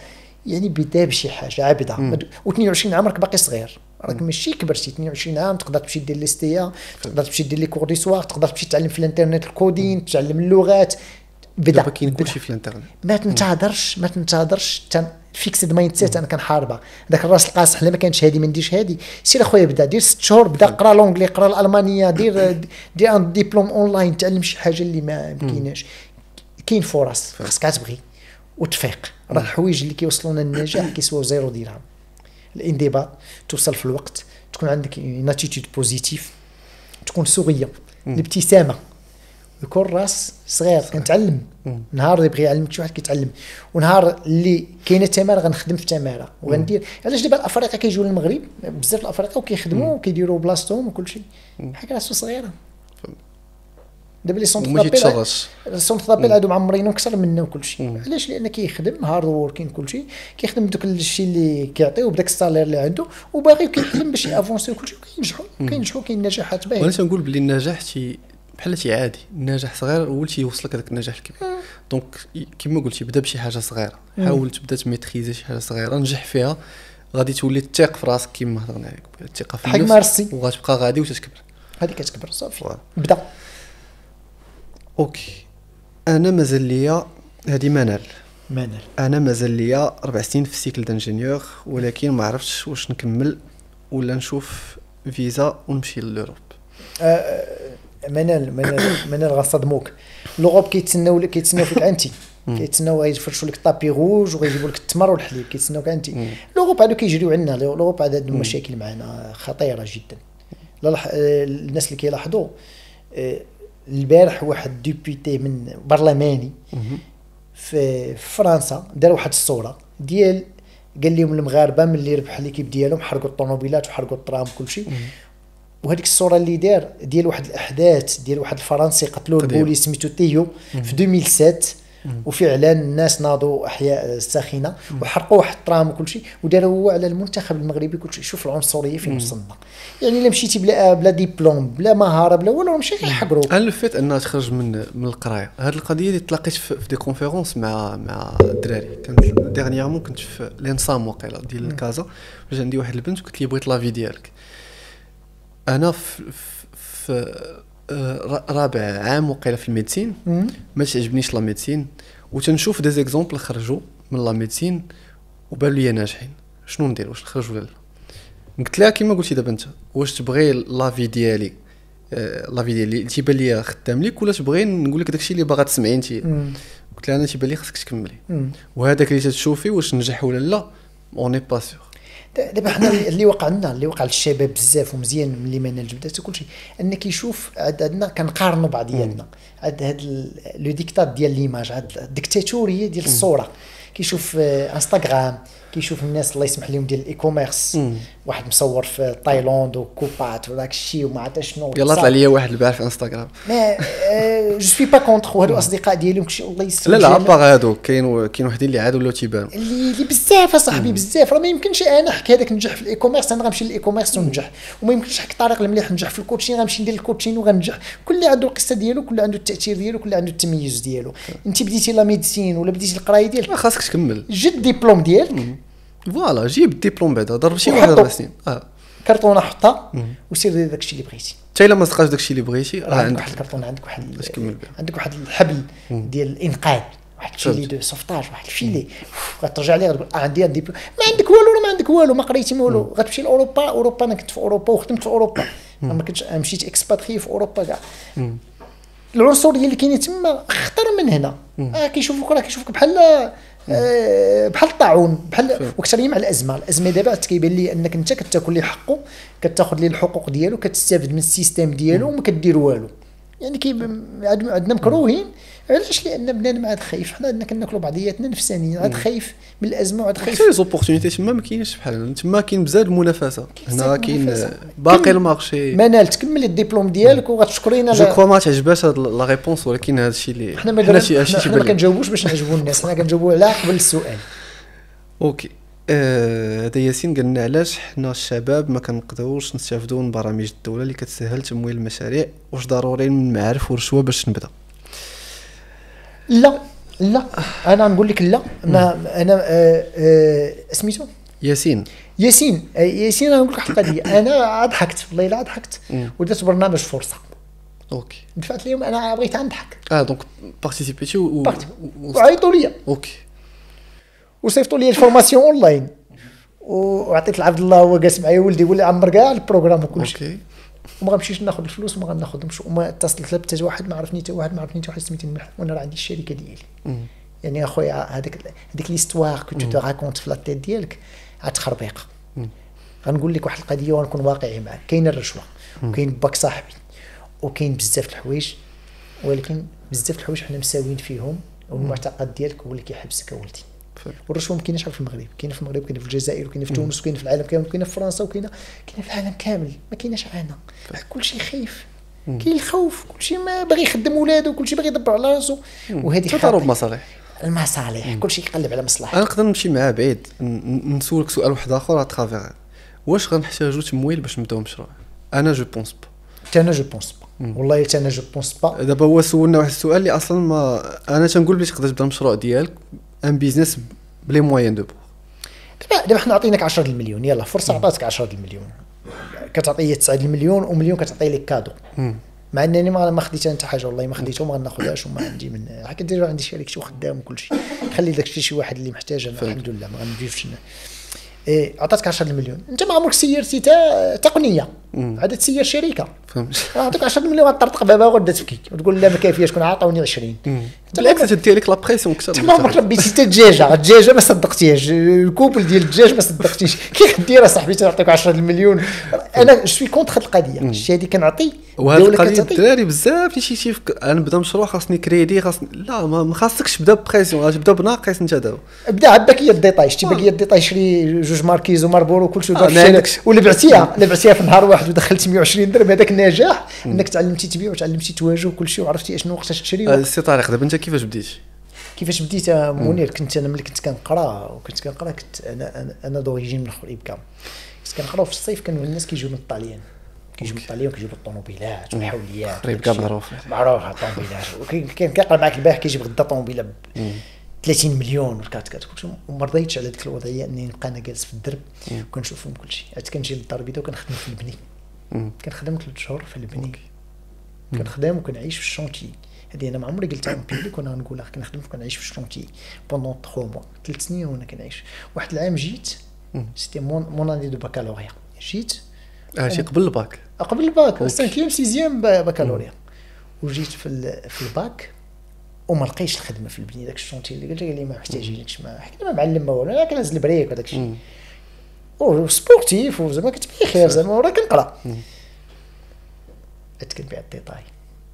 يعني بدا بشي حاجة عبده و22 عام راك باقي صغير. راك ماشي كبرتي 22 عام تقدر تمشي دير لي ستيا تقدر تمشي دير لي كور دي سوار تقدر تمشي تعلم في الانترنت الكودين تعلم اللغات. بدا. دابا كاين. كلشي في الانترنت. ما تنتظرش ما تنتظرش تن fixed mindset أنا كنحاربها ذاك الراس القاصح لا ما كانش هادي ما نديرش هادي. سير أخويا بدا دير ست شهور بدا قرا l'anglais قرا الألمانية دير دير un diplôme online تعلم شي حاجة اللي ما ما كايناش كاين فرص خاصك تبغي وتفيق. راه الحوايج اللي كيوصلونا للنجاح كيسواو zéro درهم الانضباط توصل في الوقت تكون عندك une attitude positive تكون souriant الابتسامة. يكون راس صغير كنتعلم نهار اللي بغي يعلمك شي واحد كيتعلم. ونهار اللي كاينة تمارة غنخدم في تماره وغندير علاش دابا الافارقه كيجيو للمغرب؟ بزاف الافارقه وكيخدموا وكيديروا بلاصتهم وكل شيء حاجة راسو صغيرة. دابا les centres d'appel ال centres d'appel هادو معمرين أكثر منا وكل شيء علاش؟ لأن كيخدم hard working كل شيء كيخدم بدوك الشيء اللي كيعطيو بداك ال salaire اللي عنده. وباغي كيخدم باش ي avancer وكل شيء وكينجحوا كينجحوا كاين نجاحات وأنا باهيه تنقول بلي النجاح تي بحال تي عادي النجاح صغير هو اللي تيوصلك هذاك النجاح الكبير. Donc كما قلتي بدا بشي حاجة صغيرة. حاول تبدا تميتريزي شي حاجة صغيرة نجح فيها. غادي تولي تثيق في راسك كما هضرنا عليك. الثقه في النفس مارسي. وغتبقى غادي وتتكبر. هذه كتكبر صافي. بدا. Okay. أنا مازال ليا هذه منال. منال. أنا مازال ليا أربع سنين في ال cycle d'ingénieur ولكن ما عرفتش واش نكمل ولا نشوف فيزا ونمشي l'Europe منال منال منال غنصدموك l'Europe كيتسناو كيتسناو فيك انت كيتسناو غيفرشوا لك ال tapis rouge وغيجيبوا لك التمر والحليب. كيتسناوك انت l'Europe هادو كيجريو عندنا. l'Europe عندهم مشاكل معنا خطيرة جدا. آه، الناس اللي كيلاحظوا آه، البارح واحد député من برلماني في فرنسا دار واحد الصورة ديال قال لهم المغاربة من اللي ربح l'équipe ديالهم حرقوا الطوموبيلات وحرقوا الترام كل شيء وهذيك الصورة اللي دار ديال واحد الأحداث ديال واحد الفرنسي قتلوه. البوليس سميتو تيو في 2007 وفعلا الناس ناضوا أحياء ساخنة وحرقوا واحد الترام وكل شيء وداروا هو على المنتخب المغربي كل شيء. شوف العنصرية فين وصلنا يعني الا مشيتي بلا بلا ديبلوم بلا مهارة بلا والو مشي غيحقروك أنا الفيت أنها تخرج من من القراية؟ هذه القضية اللي تلاقيت في, في des conférences مع مع الدراري. كنت dernièrement كنت في l'ENSAM وقيله ديال كازا جا عندي واحد البنت وقلت لي بغيت l'avis ديالك. أنا في, في, آه، رابع عام وقيله في ال médecine. مم. ما تعجبنيش la médecine. وتنشوف des exemples خرجوا من la médecine وبانوا لي ناجحين. شنو ندير؟ واش نخرج ولا لا؟ قلت لها كيما قلتي دابا أنت واش تبغي l'avis ديالي؟ آه، l'avis ديالي. اللي تيبان لي خدام ليك ولا تبغي نقول لك داكشي اللي باغا تسمعي أنت. قلت لها أنا تيبان لي خاصك تكملي. وهذاك اللي تشوفي واش نجح ولا لا on n'est pas sûr دابا حنا اللي وقع لنا اللي وقع للشباب بزاف ومزيان ملي ما بدات وكل شيء أن كيشوف عندنا كنقارنوا بعضياتنا. عاد هاد ال- le diktat ديال l'image عاد الديكتاتورية ديال الصورة. كيشوف آه، انستغرام كيشوف الناس الله يسمح لهم ديال ال e-commerce واحد مصور في تايلاند وكوبات وداك الشيء وما عرفت شنو. يلا طلع لي واحد البارح في انستغرام ما je suis pas contre وهادو أصدقاء ديالي وكلشي الله يستر لا لا باغ هادو كاين كاين وحدين اللي عاد ولاو تيبانوا اللي اللي بزاف اصاحبي بزاف. راه ما يمكنش أنا حيت هذاك نجح في ال e-commerce أنا غنمشي لل e-commerce وننجح. وما يمكنش حيت طارق المليح ننجح في ال coaching غنمشي ندير ال coaching وغنجح كل اللي عنده القصة ديالو كل اللي عنده التأثير ديالو كل اللي عنده التميز ديالو. أنت بديتي la médecine ولا بديتي القراية ديالك؟ خاصك تكمل جد الدبلوم ديالك؟ voilà جيب الدبلوم بعدا ضرب شي واحد. أربع سنين. آه. كرتونه حطها وسير دير داك الشيء اللي بغيتي. حتى إلا ما تلقاش داكشي اللي بغيتي راه عندك واحد الكرتونه عندك واحد. عندك واحد الحبل ديال الإنقاذ واحد ال filet de sauvetage واحد ال filet غترجع ليه غتقول آه عندي عندي ما عندك والو راه ما عندك والو ما قريتي ما والو. غتمشي لأوروبا أوروبا أنا كنت في أوروبا وخدمت في أوروبا. ما كنتش مشيت expatrié في أوروبا كاع. العنصريه اللي كاينين تما خطر من هنا. آه كيشوفوك راه كيشوفوك بحال بحال الطاعون بحال وكثر مع الأزمة. الأزمة دابا كيبان لي أنك أنت كتاكل ليه حقه كتاخذ ليه الحقوق ديالو كتستافد من ال système ديالو وما كدير والو. يعني كي عندنا مكروهين. علاش؟ لأن بنادم عاد خايف. حنا عندنا كناكلوا بعضياتنا نفسانيين. عاد خايف من الأزمة وعاد خايف les opportunités تما ما كاينش بحال تما كاين بزاف المنافسة. هنا كاين. باقي ال marché. منال تكملي الدبلوم ديالك وغتشكرينا je crois ما تعجبهاش هاد la réponse ولكن هذا الشيء اللي حنا ما حنا ما. كنجاوبوش باش نعجبوا الناس حنا كنجاوبوا على قبل السؤال. OK آه، هذا ياسين قال لنا علاش حنا الشباب ما كنقدروش نستافدوا من برامج الدولة اللي كتسهل تمويل المشاريع؟ واش ضروري من المعارف والرشوه باش نبدأ؟ لا لا. أنا نقول لك لا. ما أنا آه، آه، سميتو ياسين. ياسين. آه، ياسين أنا نقول لك القضية أنا ضحكت والله الا ضحكت ودرت برنامج فرصة. OK. دفعت لهم أنا بغيت نضحك آه donc participé تي و... وعيطوا لي OK. وصيفطوا لي ال formation online. وعطيت لعبد الله هو جالس معايا ولدي لي عمر كاع ال programme وكل شيء OK. وما غنمشيش ناخذ الفلوس وما غناخذهمش وما اتصلت لا بحتى واحد ما عرفني حتى واحد ما عرفني حتى واحد سميتي المليح وأنا راه عندي الشركة ديالي. يعني اخويا هذيك هذيك l'histoire que tu racontes في la tête ديالك عاد تخربيقه غنقول لك واحد القضية ونكون واقعي معك كاين الرشوة وكاين باك صاحبي وكاين بزاف الحوايج ولكن بزاف الحوايج حنا مساويين فيهم والمعتقد ديالك هو اللي كيحبسك اولدي فهم. والرشوه ما كايناش غير في المغرب. كاينة في المغرب كاينة في الجزائر وكاينه في تونس وكاينه في العالم كامل وكاينه في فرنسا وكاينه كاينة في العالم كامل. ما كايناش عنا. كلشي خايف. كاين الخوف. كلشي ما باغي يخدم ولادو كلشي باغي يدبر على راسو. وهذه تضارب مصالح. المصالح. كلشي كيقلب على مصلحته أنا نقدر نمشي معاه بعيد. نسولك سؤال واحد آخر à travers واش غنحتاجو تمويل باش نبداو مشروع؟ أنا je pense pas. حتى أنا je pense pas. والله حتى أنا je pense pas. دابا هو سولنا واحد السؤال اللي أصلا ما أنا تنقول بلي تقدر تبدا المشروع ديالك. un business ب les moyens du bord دابا حنا عطيناك 10 المليون يلا فرصة عطاتك 10 المليون. كتعطي 9 المليون ومليون كتعطي لك cadeau. مع إنني ما ما خديت أنت حاجة والله ما خديته ما غناخذهاش وما عندي من حكا دير عندي شريكتي وخدام وكل شيء خلي داك الشيء شي واحد اللي محتاج أنا الحمد لله ما غنجيبش إيه عطاتك 10 المليون. أنت ما عمرك سيرتي تا قنية. عاد تسير شركه فهمت. عطيك 10 مليون غتطرطق بابا وغدا تبكي وتقول لا ما كافياش كون عطاوني 20 انت بالعكس تدي عليك la pression أكثر انت ما عمرك ربيتي حتى الدجاجة. الدجاجة ما صدقتيهاش. ال couple ديال الدجاج ما صدقتيش كيف دير صاحبي تعطيك 10 المليون أنا je suis contre القضية. شتي هذه كنعطي وهذه القضية. الدراري بزاف اللي شي أنا نبدا مشروع خاصني كريدي خاصني لا ما خاصكش تبدا ب pression غتبدا بناقص انت دابا. بدا عاد باقي الديتاي شتي باقي الديتاي شري جوج ماركيز وماربور وكل شيء آه، ودار في ما الشارع. عندكش. ولا بعتيها لا بعتيها في نهار واحد. ودخلت 120 درهم هذاك النجاح إنك تعلمتي تبيع وتعلمتي تواجه وكل شيء وعرفتي أشنو وقتاش تشري هذا السي طارق دابا أنت كيفاش بديت؟ كيفاش بديت منير؟ كنت أنا ملي كنت كنقرا وكنت كنقرا كنت أنا أنا, أنا دوريجين من خريب كام كنت كنقرا في الصيف كانوا الناس كيجيو من الطاليان. كيجيو من الطاليان وكيجيبوا الطوموبيلات والحوليات كاع معروف معروف الطوموبيلات كيقرا معاك البارح كيجيب غدا طوموبيلة ب 30 مليون وكات كات كلشي وما رضيتش على ديك الوضعية إني نبقى أنا جالس في الدرب. وكنشوفهم كلشي عاد كنجي للدار البيضاء وكنخدم في البني. كنخدم ثلاث شهور في البني كنخدم وكنعيش في chantier هذه أنا ما عمري قلتها من public وأنا غنقولها كنخدم وكنعيش في chantier pendant 3 mois ثلاث سنين وأنا كنعيش واحد العام جيت c'était mon mon année de baccalauréat جيت. آه شي قبل الباك. قبل الباك. cinquième sixième baccalauréat وجيت في في الباك وما لقيتش الخدمة في البنيه داك الشونتي اللي قال لي ما محتاجينكش ما حكينا ما معلم ما والو أنا كنهز البريك وداك الشيء. وسبورتيف وزعما كنت بخير زعما وراه كنقرأ. عاد كنبيع الديتاي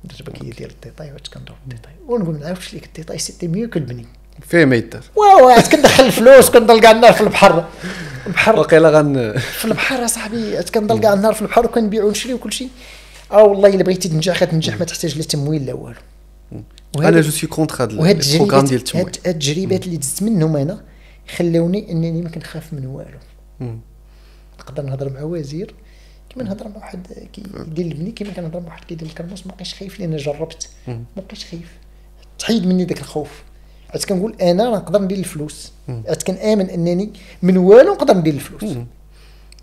درت بكيه ديال الديتاي وعدت كندور الديتاي ونقول ما نعرفش ليك الديتاي سيتي ميو كو البني فيه ما يدار. واو عاد كندخل الفلوس كنضل كاع النهار في البحر. البحر. وقيلا غن في البحر اصاحبي عاد كنضل كاع النهار في البحر وكنبيع ونشري وكل شيء آه والله إلا بغيتي تنجح غتنجح ما تحتاج لا تمويل لا والو. أنا je suis contre وهاد ال programme ديال التمويل. هاد هاد التجربات اللي دزت منهم أنا خلوني إنني ما كنخاف من والو. نقدر نهضر مع وزير كيما نهضر مع واحد كيدير البني كيما كنهضر مع واحد كيدير الكرموس ما بقيتش خايف لأن جربت. ما بقيتش خايف. تحيد مني ذاك الخوف. عاد كنقول أنا راه نقدر ندير الفلوس. عاد كنآمن أنني من والو نقدر ندير الفلوس.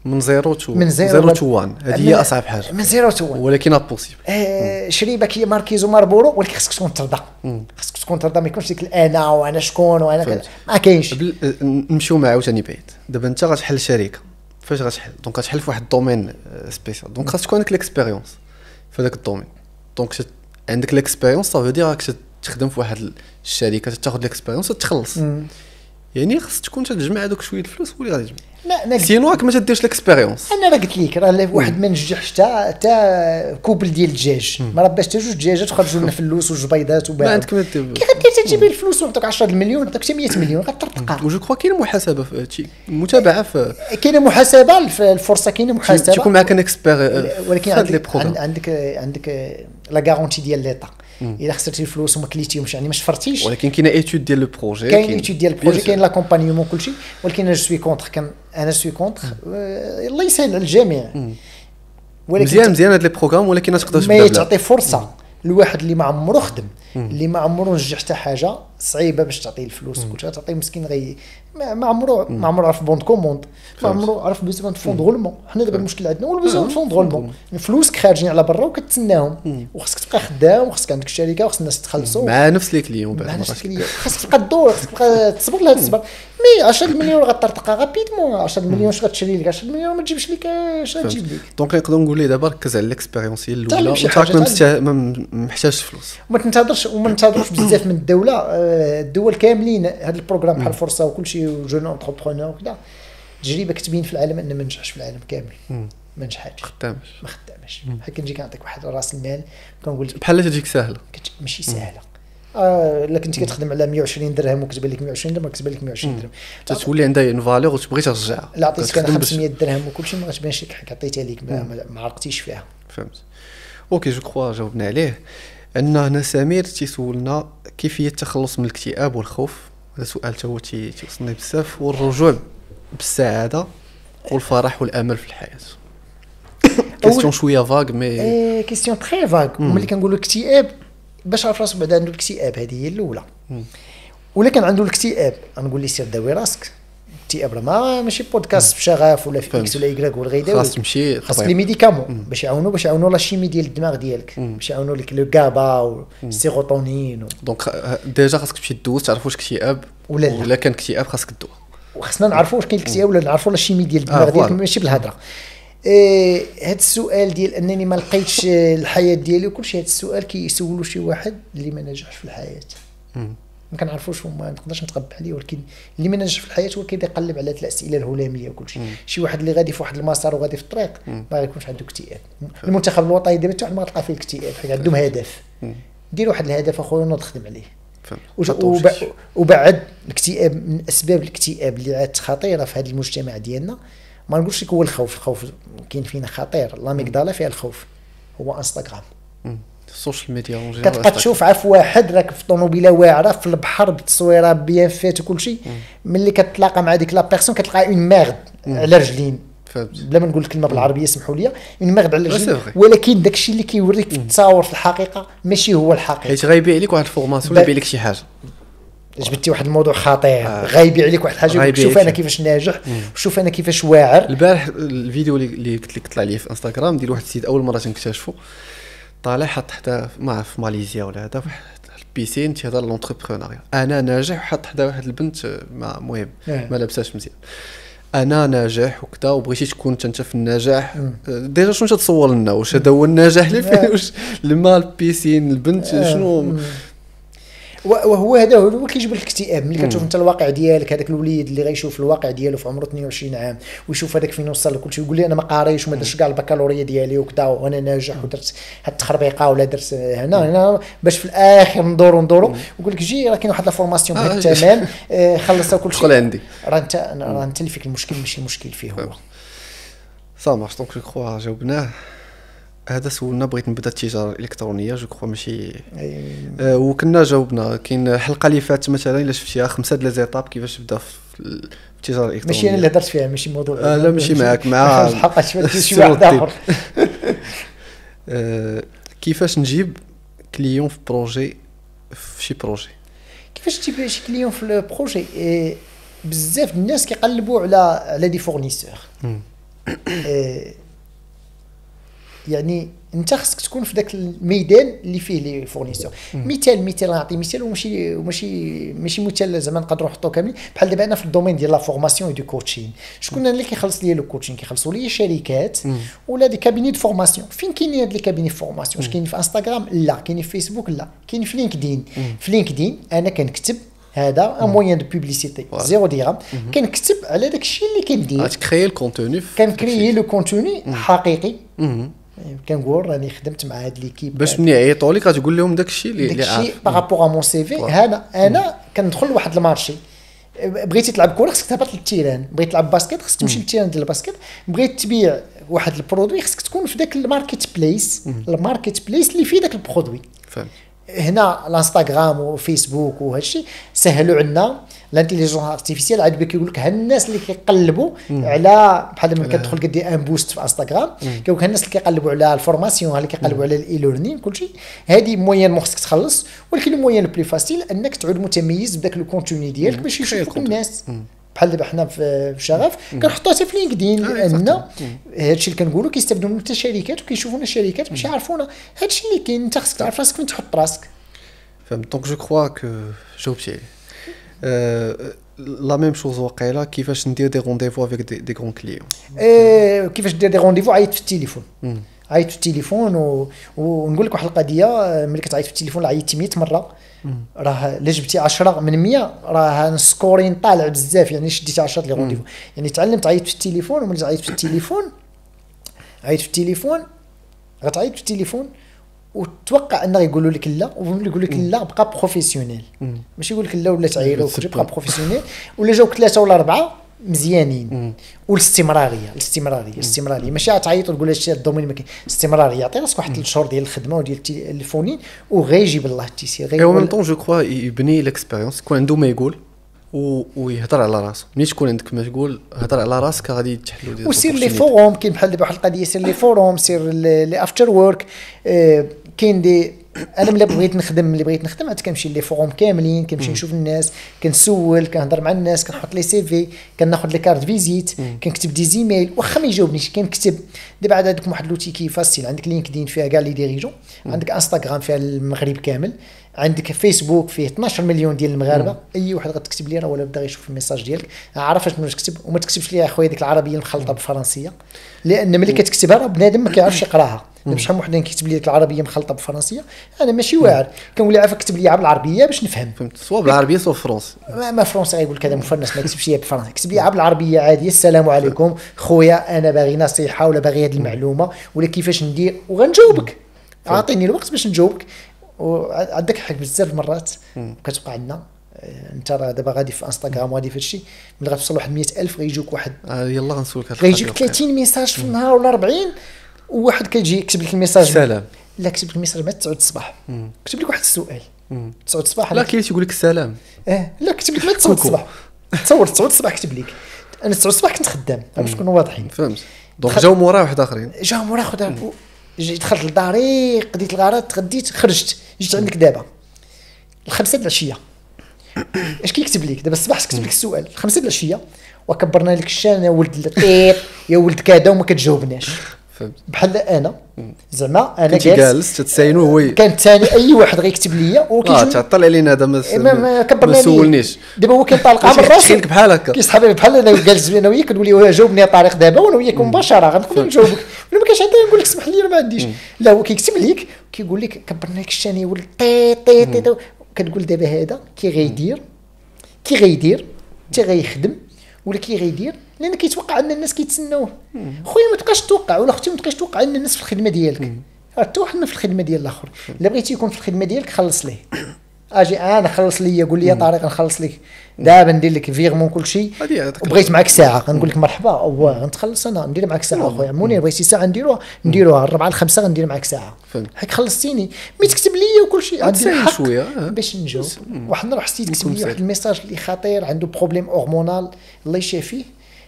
من zero to من zero zero to one. هذه من- هي أصعب حاجة. من zero to one. ولكن possible آه شريبة هي ماركيزو ماربورو ولكن خصك تكون ترضى. خصك تكون ترضى ما يكونش ديك الانا وأنا شكون وأنا كذا. ما كاينش. قبل آه، نمشيو مع عاوتاني بعيد. دابا أنت غتحل شركة. فاش غتحل؟ donc غتحل في واحد ال domaine spécial donc خاص تكون عندك l'expérience في هذاك ال domaine. donc شت- عندك l'expérience صافي دير راك تخدم في واحد الشركة تاخذ l'expérience تخلص مم. يعني خاص تكون تجمع هذوك شوية الفلوس واللي غادي تجمع. لا أنا قلت- سينو راك ما تديرش ليكسبيريونس أنا راه قلت لك راه واحد ما نجحش حتى حتى كوبل ديال الدجاج. ما رباش حتى جوج دجاجات وخرجوا لنا فلوس وجوج بيضات ما وباع عندك ما دير كي غدير تجيب الفلوس ويعطوك 10 المليون يعطوك حتى 100 مليون غترتقى وجو كخوا كاين محاسبه في هادشي. متابعة في كاينة محاسبة الف- الفرصة كاينة محاسبة. تيكون معاك ان اكسبير ولكن عندك عندك عندك لا غارونتي ديال ليطا الا خسرتي الفلوس وما كليتيهمش يعني ما شفرتيش. ولكن كاينة étude ديال le projet كاين. étude ديال ال projet كاين l'accompagnement كلشي ولكن أنا suis contre كان أنا suis contre آه، الله يسهل على الجميع. ولكن مزيان مزيان هاد les programmes ولكن ما ما تبدا بلا. تعطي فرصة. لواحد اللي ما عمرو خدم اللي ما عمرو نجح حتى حاجة صعيبة باش تعطيه الفلوس كلشي تعطيه مسكين غي ما عمرو ما عمرو عرف bon de commande ما. عمرو عرف besoin en fonds de roulement. حنا دابا المشكل عندنا هو ال besoin en fonds de roulement. فلوسك خارجين على برا وكتسناهم. وخصك تبقى خدام وخصك عندك الشركة وخص الناس تخلصوا مع نفس les clients مع بعد نفس. خاصك تبقى تدور خاصك تبقى تصبر لهاد الصبر. mais 10 مليون غترتقى rapidement 10 مليون اش غتشري لك 10 مليون ما تجيبش لك اش غتجيب لك. donc نقدر نقول ليه دابا ركز على ال expérience هي الأولى تعلم شي وانت راك حاجة، ما محتاجش فلوس. وما تنتظرش وما ننتظروش بزاف من الدولة. آه، الدول كاملين هذا ال programme بحال فرصة وكل شيء و jeune entrepreneur وكذا تجربة كتبين في العالم أن ما نجحش في العالم كامل. ما نجحاتش خدامش. ما خدامش. بحال كنجي كنعطيك واحد راس المال كنقول لك بحال تجيك ساهلة. ماشي سهله آه الا كنت كتخدم على 120 درهم وكتبان لك 120 درهم كتبان لك 120 درهم. تتولي عندها une valeur وتبغي ترجعها لا عطيتك أنا كتخدم باش- 500 درهم وكل شيء ما غتبانش لك حق عطيتها لك ما, عرقتيش فيها. فهمت. okay جو كخوا جاوبنا عليه. أن هنا سمير تيسولنا كيفيه التخلص من الاكتئاب والخوف؟ هذا سؤال تا هو تي- تيوصلني بزاف. والرجوع بالسعادة والفرح والأمل في الحياة. question شوية vague mais question très vague ملي كنقولوا الاكتئاب باش عرف راسو بعدا عنده الاكتئاب. هذه هي الأولى. ولا كان عنده الاكتئاب غنقول ليه سير داوي راسك. الاكتئاب راه ما ماشي بودكاست بشغف ولا في. إكس ولا يكراك ولا غيداوي خاص تمشي خاصك طبيب. les médicaments. باش يعاونوا باش يعاونوا la chimie ديال الدماغ ديالك. باش يعاونوا لك لو كابا والسيروتونين و- donc déjà خاصك تمشي دوز تعرف واش اكتئاب. ولا لا. ولا كان اكتئاب خاصك تدوز. وخصنا نعرفوا واش كاين الاكتئاب ولا نعرفوا la chimie ديال الدماغ آه، ديالك. ماشي بالهضره إيه هاد السؤال ديال أنني ما لقيتش الحياة ديالي وكل شيء هاد السؤال كيسولو شي واحد اللي ما نجحش في الحياة. ما كنعرفوش وما نقدرش نتقبح عليه ولكن اللي ما نجح في الحياة هو كيبدا يقلب على الأسئلة الهلاميه وكل شيء شي واحد اللي غادي في واحد المسار وغادي في الطريق ما غيكونش عنده اكتئاب. المنتخب الوطني دابا حتى واحد ما غتلقى فيه الاكتئاب حيت عندهم هدف. دير واحد الهدف أخويا ونوض خدم عليه. وبعد الاكتئاب من أسباب الاكتئاب اللي عاد خطيرة في هذا المجتمع ديالنا ما نقولش لك هو الخوف الخوف كاين فينا خطير. l'amygdala فيها الخوف. هو انستغرام. ال social media كتبقى تشوف عارف واحد راكب في طوموبيله واعرة في البحر بالتصويرة bien faite وكل شيء ملي كتلاقى مع ديك la personne كتلقى une merde على رجلين. بلا ما نقول الكلمة بالعربيه سمحوا لي. en merde على رجلين. ولكن داكشي اللي كيوريك في التصاور في الحقيقة ماشي هو الحقيقة. حيت غايبيع لك واحد ال formation ولا يبيع لك شي حاجة. جبتي واحد الموضوع خطير آه. غايبيع عليك واحد الحاجة شوف أنا. كيفاش ناجح شوف أنا كيفاش واعر البارح الفيديو اللي- قلت لك طلع لي في إنستغرام ديال واحد السيد أول مرة تنكتشفو طالع حط حتى ما في ماليزيا ولا هذا واحد ال piscine تيهضر l'entrepreneuriat أنا ناجح وحط حدا واحد البنت آه، ما. ما لابساش مزيان أنا ناجح وكذا وبغيتي تكون أنت في النجاح آه، déjà شنو تتصور لنا واش هذا هو النجاح اللي فيه. واش الماء ال piscine البنت آه. شنو. وهو هذا هو اللي كيجيب لك الاكتئاب ملي كتشوف انت الواقع ديالك هذاك الوليد اللي غيشوف الواقع ديالو في عمره 22 عام ويشوف هذاك فين وصل لكل شيء يقول لي أنا ما قاريش وما درتش كاع البكالوريا ديالي وكذا وأنا ناجح ودرت هاد التخربيقة ولا درت هنا هنا باش في الآخر ندورو ندورو. ويقول لك جي راه كاين واحد ال formation بهذا آه، الثمن آه، خلصت كل شيء دخل عندي. راه انت راه انت اللي فيك المشكل ماشي المشكل فيه هو. ça marche donc je crois جاوبناه هذا سولنا بغيت نبدا التجاره الإلكترونية je crois ماشي. آه، وكنا جاوبنا كاين الحلقة اللي فاتت مثلا إلا شفتيها خمسة د les étapes كيفاش تبدا في التجارة الإلكترونية. ماشي أنا اللي هدرت فيها ماشي موضوع. آه، لا، ماشي معاك، مع الحلقة شفت شي واحد. اخر كيفاش نجيب client في projet في شي projet؟ كيفاش تجيب شي client في ال projet إيه، بزاف الناس كيقلبوا على على des fournisseurs. يعني انت خصك تكون في ذاك الميدان اللي فيه les fournisseurs. مثال مثال نعطي مثال وماشي وماشي ماشي مثال زعما نقدروا نحطوا كاملين. بحال دابا أنا في ال domaine ديال la formation de coaching. شكون اللي كيخلص لي le coaching؟ كيخلصوا لي شركات ولا des cabinets de formation. فين كاينين هاد les cabinets formation؟ واش كاينين في انستغرام لا. كاينين في فيسبوك لا. كاين في لينكدين في لينكدين أنا كنكتب هذا un moyen de publicité. زيرو درهم كنكتب على داك الشيء اللي كندير. غت créer ال contenu كن créer le contenu حقيقي. كنقول راني خدمت مع هاد l'équipe. باش ملي يعيطوا لك غتقول لهم داك الشيء اللي داك الشيء à mon CV. هذا أنا كندخل لواحد ال marché. بغيتي تلعب كره خصك تهبط لل terrain. بغيت تلعب basket خصك تمشي لل terrain ديال ال basket بغيت تبيع واحد ال produit خصك تكون في ذاك ال marketplace. ال marketplace اللي فيه ذاك ال produit. هنا الانستغرام وفيسبوك وهذا الشيء سهلوا عنا. ال intelligence artificielle عاد كيقول لك الناس اللي كيقلبوا على بحال ملي كتدخل كدير un post في انستغرام كيقول لك الناس اللي كيقلبوا على ال formation اللي كيقلبوا على ال e-learning كلشي هذه موين مو خصك تخلص ولكن ال moyen plus facile انك تعود متميز بداك ال contenu ديالك باش يشوفوك. الناس. بحال دابا حنا في شغف كنحطوها حتى في لينكدين آه، لأن الشيء اللي كنقولوا كيستافدوا منه حتى الشركات وكيشوفونا الشركات باش يعرفونا. هذا الشيء اللي كاين انت خصك تعرف راسك فين تحط راسك. فهمت. donc je crois que جاوبتي عليه la même chose واقيلا كيفاش ندير des rendez-vous avec des, قون clients كيفاش دير des rendez-vous عيط في التليفون. عيط في التليفون. ونقول لك واحد القضية ملي كتعيط في التليفون لا عيطتي 100 مرة. راه الا جبتي 10 من 100 راه scoring طالع بزاف يعني شديتي 10 les rendez-vous. يعني تعلمت عيط في التليفون وملي عيط في التليفون عيط في التليفون غتعيط في التليفون وتوقع أنه يقولوا لك لا وملي يقول لك لا بقى بروفيسيونيل ماشي يقول لك لا ولا تعير بقى بروفيسيونيل ولا جاوك ثلاثة ولا أربعة مزيانين والاستمراريه الاستمراريه الاستمراريه ماشي تعيط وتقول هادشي الدومين ما كاين استمراريه عطي راسك واحد الشهور ديال الخدمه وديال التي- الفونين وغير يجيب الله التيسير غير اي أو ميم يقول- طون جو كخوا يبني ليكسبيريونس يكون عنده ما يقول و... ويهضر على راسو ملي تكون عندك ما تقول هضر على راسك غادي تحلو دي وسير لي. فوروم كاين بحال دابا واحد القضية سير les forums سير les afterworks كاين des أنا ملي بغيت نخدم ملي بغيت نخدم عاد كنمشي les forums كاملين كنمشي نشوف الناس كنسول كنهضر مع الناس كنحط les CV كناخذ les cartes visite كنكتب des emails واخا ما يجاوبنيش كنكتب. دابا عاد عندكم واحد l'outil qui facile عندك لينكدين فيها كاع les dirigeants عندك انستغرام فيها المغرب كامل عندك فيسبوك فيه 12 مليون ديال المغاربة أي واحد غتكتب لي راه ولا بدا غيشوف ال message ديالك عارف اش تكتب وما تكتبش لي أخويا ديك العربية المخلطة بالفرنسيه لأن ملي كتكتبها راه بنادم ما كيعرفش يقراها. شحال من واحد كيكتب لي العربية مخلطة بالفرنسيه أنا ماشي واعر. كنقول له عافاك كتب لي بالعربيه باش نفهم. فهمت. سوا بالعربيه سوا بالفرنسي ما, ما فرنسا غيقول لك هذا مفرنس ما يكتبش لي بالفرنسي كتب لي بالعربيه عاديه السلام عليكم. خويا أنا باغي نصيحة ولا باغي هذه المعلومة. ولا كيفاش ندير؟ وغنجاوبك. أعطيني الوقت باش نجاوبك. وعندك حق بزاف المرات. كتبقى عندنا. آه، أنت راه دابا غادي في انستغرام وغادي في هادشي. ملي غتوصل واحد 100000 غيجوك واحد. آه يلا غنسولك غيجيك القضية 30 message في النهار ولا 40 وواحد كيجي يكتب لك ال message سلام. لا كتب لك ال message مع 9 الصباح. كتب لك واحد السؤال. 9 الصباح لا كاين تيقول لك السلام. آه لا كتب لك مع 9 الصباح. تصور 9 الصباح كتب لك. أنا 9 الصباح كنت خدام باش نكونوا واضحين. فهمت. donc جاو موراه واحد آخرين. جا مورا جيت دخلت لداري قضيت الغرض تغديت خرجت. جيت عندك دابا. الخمسة د العشية. اش كيكتب لك؟ دابا الصباح كتب لك السؤال. الخمسة د العشية. وكبرنا لك الشان يا ولد الطيط يا ولد كذا وما كتجاوبناش. بحال أنا زعما أنا جالس تتساينو هو. كان ثاني أي واحد غيكتب ليا آه وكيجي تعطل علينا هذا ما. سولنيش. دابا هو كينطلق من راسو. بحال هكا؟ كيسحب بحال أنا جالس أنا وياك كنقول له جاوبني طريق دابا وأنا وياك مباشرة غنقدر نجاوبك. ولا ما كاينش عندي نقول لك اسمح لي ما عنديش. لا هو كيكتب لك كيقول لك كبرنا لك ال chaîne ولد طيط طيط طيط كتقول دابا هذا كي غيدير كي غيدير حتى غيخدم. ولا كي غيدير لأن كيتوقع أن الناس كيتسناوه. خويا ما تبقاش توقع ولا أختي ما تبقاش توقع أن الناس في الخدمة ديالك. حتى واحد ما في الخدمة ديال الآخر. إلا بغيتي يكون في الخدمة ديالك خلص ليه. أجي أنا خلص لي قول لي طريق نخلص لك. دابا ندير لك virement كل شيء. وبغيت معك ساعة. غنقول لك مرحبا. أو غنتخلص أنا. ندير معك ساعة أخويا. منير بغيتي ساعة نديروها؟ نديروها. الربعة الخمسه غندير معك ساعة. حيت خلصتيني. mais تكتب لي وكل شيء. عندي الحق شوية، آه. باش نجاوب. واحد النهار حسيت تكتب نكون لي واحد. ال message اللي خطير. عنده problème hormonal الله يشافيه.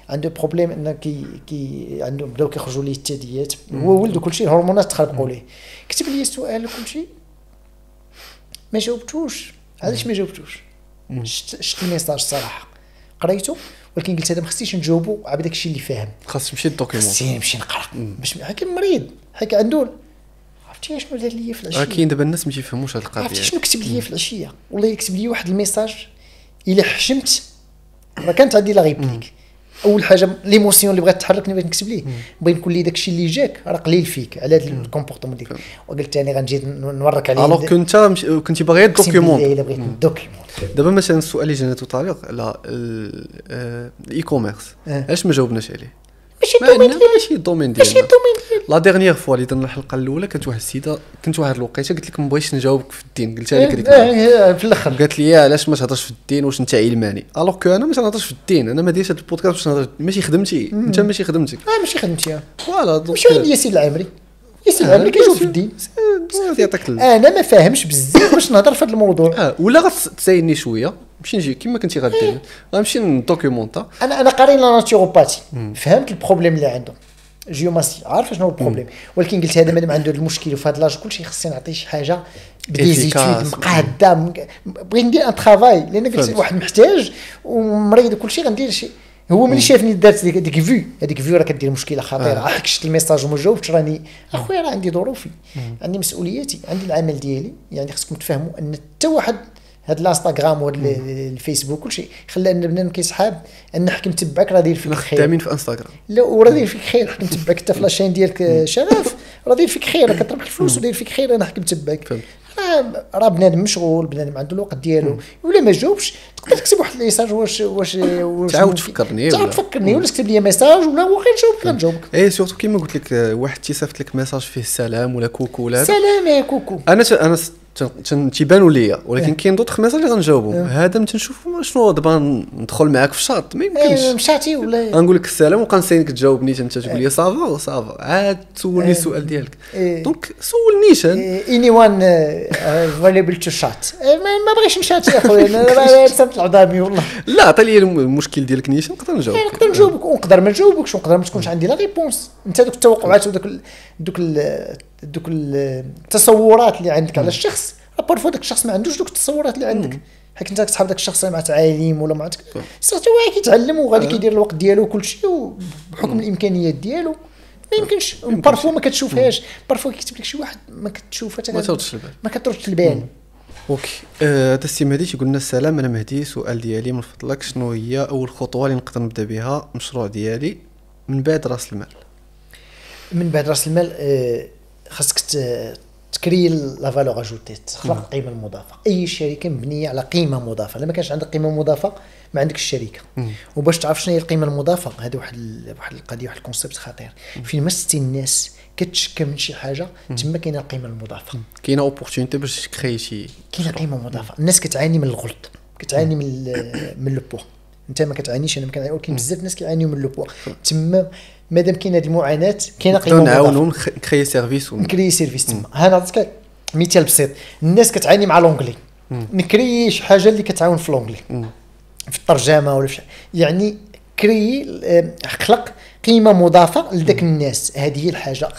عنده problème إنه كي كي عنده بداو كيخرجوا ليه الثدييات هو ولد وكل شيء. الهرمونات تخربقوا ليه. كتب لي السؤال وكل شيء. ما جاوبتوش. علاش ما جاوبتوش؟ شفت ال message الصراحه قريته ولكن قلت هذا ما خصنيش نجاوبو على داك الشيء اللي فاهم. خاص تمشي لل document خصني نمشي نقرأ. باش هكا مريض. هكا عنده. عرفتي شنو دار لي في العشية؟ كاين دابا الناس ما تيفهموش هاد القضية. عرفتي شنو كتب لي في العشية؟ والله كتب لي واحد الميساج الا حشمت راه كانت عندي la réplique أول حاجة l'émotion اللي بغات تحركني بغيت نكتب ليه. بغيت نقول ليه داك الشيء اللي جاك. راه قليل فيك على هذا ال comportement ديالك. وقلت ثاني غنجي نورك عليه. alors كنت كنتي باغي ال document إلا بغيت الدوكيومون دابا مثلا السؤال اللي جانا طالق على ال- آه، ال e-commerce آه. علاش ما جاوبناش عليه؟ ماشي ما ال domaine ديالي. ماشي ال domaine ماشي ديالنا ال domaine ديالي. la dernière fois اللي درنا الحلقة الأولى كانت واحد السيدة كنت واحد الوقيتة قلت لك ما بغيتش نجاوبك في الدين. قلتها لك هذيك آه، المرة. آه، في الأخر. قالت لي يا علاش ما تهضرش في الدين؟ واش أنت علماني؟ alors que أنا ما تنهضرش في الدين. أنا ما دايرش هذا البودكاست باش نهضر ماشي خدمتي. أنت ماشي خدمتك. آه ماشي خدمتي آه. voilà ماشي عندي ياسين العامري ياسين العامري كيجاوب في الدين. آه، يعطيك أنا ما فاهمش بزاف باش نهضر في هذا الموضوع. آه ولا غتسايني شوية. نمشي نجي. كما كنتي غدير. غنمشي ندوكيومونتا أنا أنا قاري لا ناتيوروباتي فهمت البروبليم اللي عنده جيوماسي عارف شنو هو البروبليم؟ ولكن قلت هذا مادام عنده المشكل وفي هذا لاج كلشي خصني نعطيه شي حاجة بدي زيتود Efficace. مقادة. بغيت ندير ان ترافاي لأن قلت. واحد محتاج ومريض وكل شيء غندير شي. هو ملي شافني درت ديك ديك فيو هذيك فيو راه كدير مشكلة خطيرة. آه. شفت الميساج وما جاوبتش. راني أخويا راه عندي ظروفي. عندي مسؤولياتي. عندي العمل ديالي. يعني خصكم تفهموا أن حتى واحد هاد الانستغرام وهاد ال- الفيسبوك كل شيء خلى أن بنادم كيسحاب أن حكم تابعك راه داير فيك خير. خدامين في إنستغرام. لا وراه داير فيك خير حكم تابعك انت في la chaîne ديالك آه، شرف. راه داير فيك خير كتربح الفلوس وداير فيك خير أنا حكم تابعك. راه راه بنادم مشغول بنادم عنده الوقت ديالو. ولا ما جاوبش تقدر تكتب واحد ال message واش واش واش تعاود تفكرني تعاود تفكرني ولا تكتب لي message ولا واخا نجاوبك غنجاوبك et surtout كيما قلت لك آه، واحد تيصيفط لك message فيه السلام ولا coucou ولا سلام يا coucou. أنا أنا تيبانوا ليا ولكن كاين d'autres messages اللي غنجاوبهم هذا ما تنشوف شنو دابا ندخل معاك في الشاط ما إيه، يمكنش مشاتي ولا غنقول لك السلام نسينك تجاوبني انت تقول لي ça va ça va عاد تسولني إيه. السؤال ديالك. إيه. donc سولنيش أنا. anyone available to chat ما بغيتش نchat يا خويا أنا راه سمت العظامي والله. لا عطي لي الم- المشكل ديالك نيشان نقدر نجاوبك. نقدر نجاوبك ونقدر ما نجاوبكش ونقدر ما تكونش عندي la réponse. انت دوك التوقعات ودوك دوك دوك ال- التصورات اللي عندك على الشخص parfois داك الشخص ما عندوش دوك التصورات اللي عندك. حيت انت كتحب داك الشخص مع تعاليم ولا مع صافي هو كيتعلم وغادي كيدير الوقت ديالو وكل شيء وبحكم الإمكانيات ديالو. ما يمكنش. parfois ما كتشوفهاش. parfois كيكتب لك شي واحد ما كتشوفها ما تردش البال. ما كتردش البال. ok. آه، هذا السي مهدي تيقول لنا السلام. أنا مهدي سؤال ديالي من فضلك. شنو هي أول خطوة اللي نقدر نبدأ بها؟ المشروع ديالي. من بعد رأس المال. من بعد رأس المال آه، خاصك تcréer la valeur ajoutée تخلق القيمه المضافه أي شركة مبنية على قيمة مضافة. لما كانش عندك قيمة مضافة ما عندكش الشركة وباش تعرف شنو هي القيمة المضافة هذا واحد واحد القضية واحد ال concept خطير. فين ما ستي الناس كتشكى من شي حاجة تما كاينة القيمة المضافة. كاينة opportunité باش تcréer شي كاينة قيمة مضافة. الناس كتعاني من الغلط. كتعاني من من le poids أنت ما كتعانيش أنا ما كنعاني ولكن بزاف الناس كيعانيو من le poids تما مادام كاينة هذه المعاناة كاينة قيمة نخ- نcréer service نcréer service تما. ها نعطيك مثال بسيط. الناس كتعاني مع l'anglais نcréer شي حاجة اللي كتعاون في l'anglais في الترجمة ولا في يعني créer خلق قيمة مضافة لذاك الناس. هذه هي الحاجة.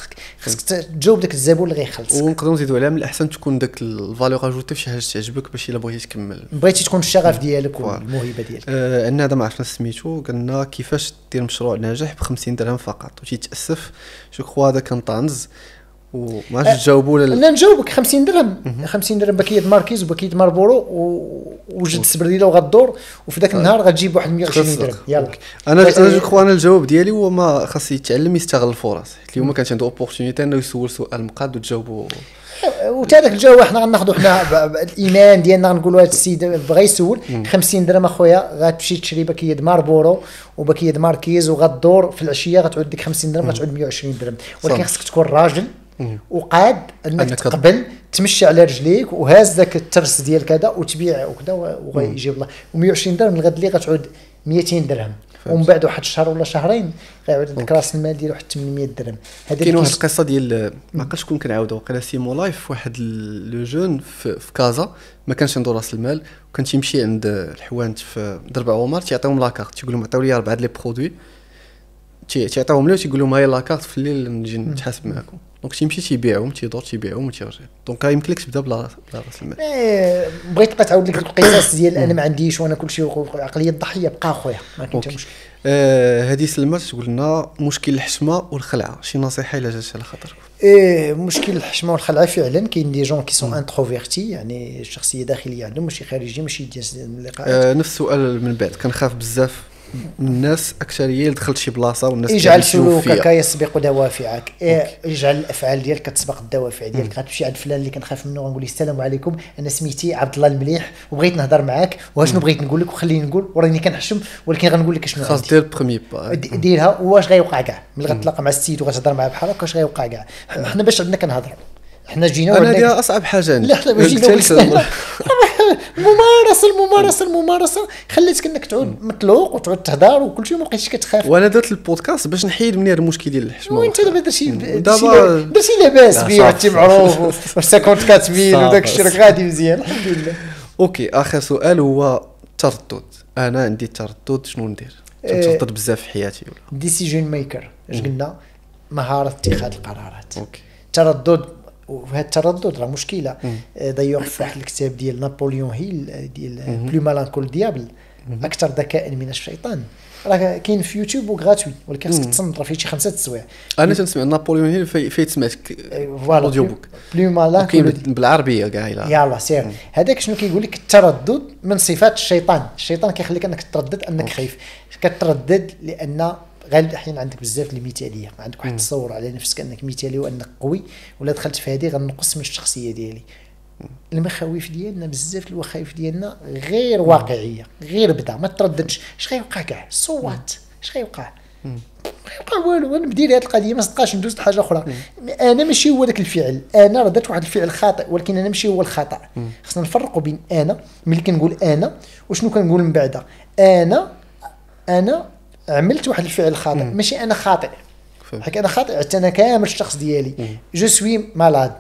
خصك تجاوب داك الزبون اللي غيخلصك. ونقدروا نزيدوا عليها من الأحسن تكون داك ال valeur ajoutée في شي حاجة تعجبك باش إلا بغيتي تكمل. بغيتي تكون الشغف ديالك. والموهبة ديالك. آه عندنا هذا ما عرفنا سميتو قالنا كيفاش دير مشروع ناجح ب 50 درهم فقط. وتيتأسف جو كخوا هذا كان طانز وما عرفتش تجاوبوا ولا لا نجاوبك. 50 درهم. 50 درهم باكيت ماركيز وباكيت ماربورو وجد سبرديله وغدور. وفي ذاك النهار غتجيب واحد 120 درهم. يلا. أنا أنا جو كخوا أنا الجواب ديالي هو ما خاص يتعلم يستغل الفرص. اليوم كانت عنده اوبورتونيتي إنه يسول سؤال مقاد وتجاوبوا وتا داك الجو حنا غناخذوا حنا الإيمان ديالنا. غنقولوا هذا السيد بغى يسول. 50 درهم أخويا غتمشي تشري باكيه ماربورو و paquet ماركيز وغدور. في العشية غتعود ديك 50 درهم غتعود 120 درهم. ولكن. خصك تكون راجل. وقاد أنك أنك تقبل تمشي على رجليك وهاز ذاك الترس ديال كذا وتبيع وكذا وغيجيب الله. و120 درهم الغد اللي غتعود 200 درهم. ومن بعد واحد الشهر ولا شهرين غيعود عندك راس المال ديال واحد 800 درهم. هذا كاين واحد القصة ديال ما عقلتش شكون كنعاودو وقيلا سيمو لايف واحد le jeune في, في كازا ما كانش عنده راس المال وكان تيمشي عند الحوانت في درب عمر تيعطيهم la carte تيقول لهم عطيو لي اربعه les produits. تي- تيعطيهم ليه وتيقول لهم هاي la carte في الليل نجي نتحاسب معاكم. donc تيمشي تيبيعهم تيدور تيبيعهم وتيرجع donc يمكن لك تبدا بلا بلا راس المال. بغيت تبقى تعاود لك القصص ديال أنا ما عنديش وأنا كلشي عقلية الضحية بقى اخويا ما كاين حتى. مشكل. آه هذه سلمى تقول لنا مشكل الحشمة والخلعة. شي نصيحة إلا جات على خاطركم إيه مشكل الحشمة والخلعة فعلا كاين des gens qui sont introvertis يعني شخصيه داخلية عندهم ماشي خارجي ماشي ديال اللقاءات آه نفس السؤال من بعد. كنخاف بزاف الناس أكثرية اللي دخلت شي بلاصة والناس إجعل. سلوكك يسبق دوافعك إيه اجعل الأفعال ديالك كتسبق الدوافع ديالك. غتمشي عند فلان اللي كنخاف منه غنقول له السلام عليكم أنا سميتي عبد الله المليح وبغيت نهضر معاك واشنو بغيت نقول لك وخليني نقول وراني كنحشم ولكن غنقول لك شنو خاص دير بروميي با ديرها واش غيوقع كاع؟ ملي غتلاقى مع السيد وغتهضر معاه بحال هكا واش غيوقع كاع؟ حنا باش عندنا كنهضروا. حنا جينا أنا هذه أصعب حاجة. عندي لا حنا باش جينا قلت لك ولسنا- الممارسه الممارسة الممارسة. خليتك انك تعود مطلوق وتعود تهضر وكل شيء ما بقيتش كتخاف. وأنا درت البودكاست باش نحيد من هذا المشكل ديال الحشمة. وانت دابا درتي؟ دابا- درتي لاباس لا، بيه وانت معروف. و 54000 صافي. وداك الشيء راك غادي مزيان. الحمد لله. OK آخر سؤال هو التردد أنا عندي التردد شنو ندير؟ إيه. تردد بزاف في حياتي ولا؟ decision maker اش قلنا؟ مهارة اتخاذ القرارات. OK. التردد وهذا التردد راه مشكلة. آه، دايوغ في واحد الكتاب ديال نابليون هيل آه، ديال plus malin que le diable. أكثر ذكاء من الشيطان. راه كاين في يوتيوب و gratuit ولكن خصك تصنت راه فيه شي خمسة السوايع أنا تنسمع نابليون هيل في سمعت voilà. audio book. plus malin que le. وكاين بال- بالعربية كاع إلا. يلا سير. هذاك شنو كيقول لك؟ التردد من صفات الشيطان. الشيطان كيخليك أنك تردد أنك خايف. كتردد لأن غالب الأحيان عندك بزاف المثاليه عندك واحد التصور على نفسك أنك مثالي وأنك قوي ولا دخلت في هذه غنقص من الشخصية ديالي. المخاوف ديالنا بزاف المخاوف ديالنا غير واقعية غير بدا ما ترددش. اش غيوقع كاع؟ صوات اش غيوقع ما يبقى والو أنا بدير هذه القضية ما صدقاش ندوز لحاجة أخرى. أنا ماشي هو ذاك الفعل. أنا راه درت واحد الفعل خاطئ ولكن أنا ماشي هو الخطا خصنا نفرقوا بين أنا ملي كنقول أنا وشنو كنقول من بعدها؟ أنا أنا عملت واحد الفعل خاطئ. ماشي أنا خاطئ. حيت أنا خاطئ. حتى أنا كامل الشخص ديالي. je suis malade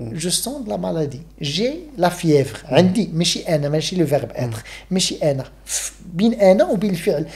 je sens la maladie j'ai la fièvre عندي. ماشي أنا. ماشي le verbe être ماشي أنا. بين أنا وبين الفعل.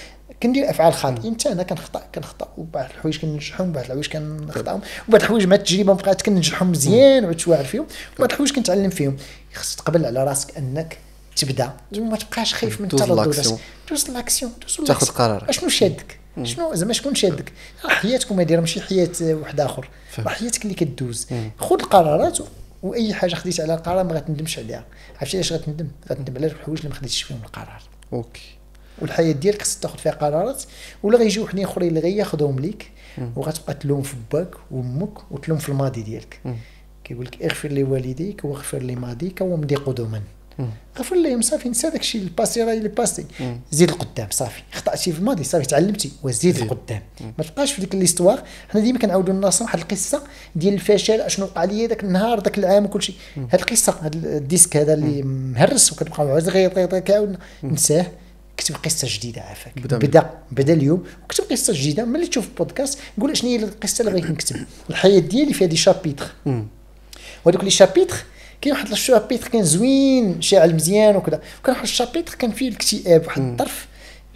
كندير أفعال خاطئين حتى أنا كنخطأ. كنخطأ. وبعض الحوايج كننجحهم. وبعض الحوايج كنخطأهم. وبعض الحوايج مع التجربة بقيت كننجحهم مزيان. وعدت واعر فيهم. وبعض الحوايج كنتعلم فيهم. خصك تقبل على راسك أنك تبدأ. وما تبقاش خايف من دوز الترددات. l'action. دوز l'action دوز تاخذ. قرار. أشنو شادك؟ شنو؟ زعما شكون شادك؟ راه حياتكم هذه راه ماشي حياة واحد آخر. حياتك اللي كدوز. خذ القرارات وأي حاجة خديت على القرار ما غتندمش عليها. عرفتي علاش غتندم؟ غتندم على الحوايج اللي ما خديتش فيهم القرار. OK. والحياة ديالك خصك تاخذ فيها قرارات. ولا غيجيو وحدين أخرين اللي غياخذوهم ليك. وغتبقى تلوم في باك وأمك وتلوم في الماضي ديالك. كيقول لك اغفر لوالديك واغفر لماضيك وامضي قدما. غفر لهم صافي نسى داك الشيء ال passé راه اللي passé زيد القدام صافي. خطاتي في الماضي صافي تعلمتي. وزيد القدام. ما تبقاش في ديك l'histoire حنا ديما كنعاودوا للناس واحد القصة ديال الفشل أشنو وقع لي ذاك النهار ذاك العام وكل شيء هاد القصة هاد ال disque هذا اللي مهرس وكنبقاو غير غير كاع نساه. كتب قصة جديدة عافاك. بدا بدا بدا اليوم. وكتب قصة جديدة. ملي تشوف بودكاست قول شنو هي القصة اللي بغيت نكتب. الحياة ديالي فيها des chapitres وهذوك les chapitres كاين واحد ال chapitre كان زوين شاعل مزيان وكذا. وكان واحد الشابيتر كان فيه الاكتئاب واحد الطرف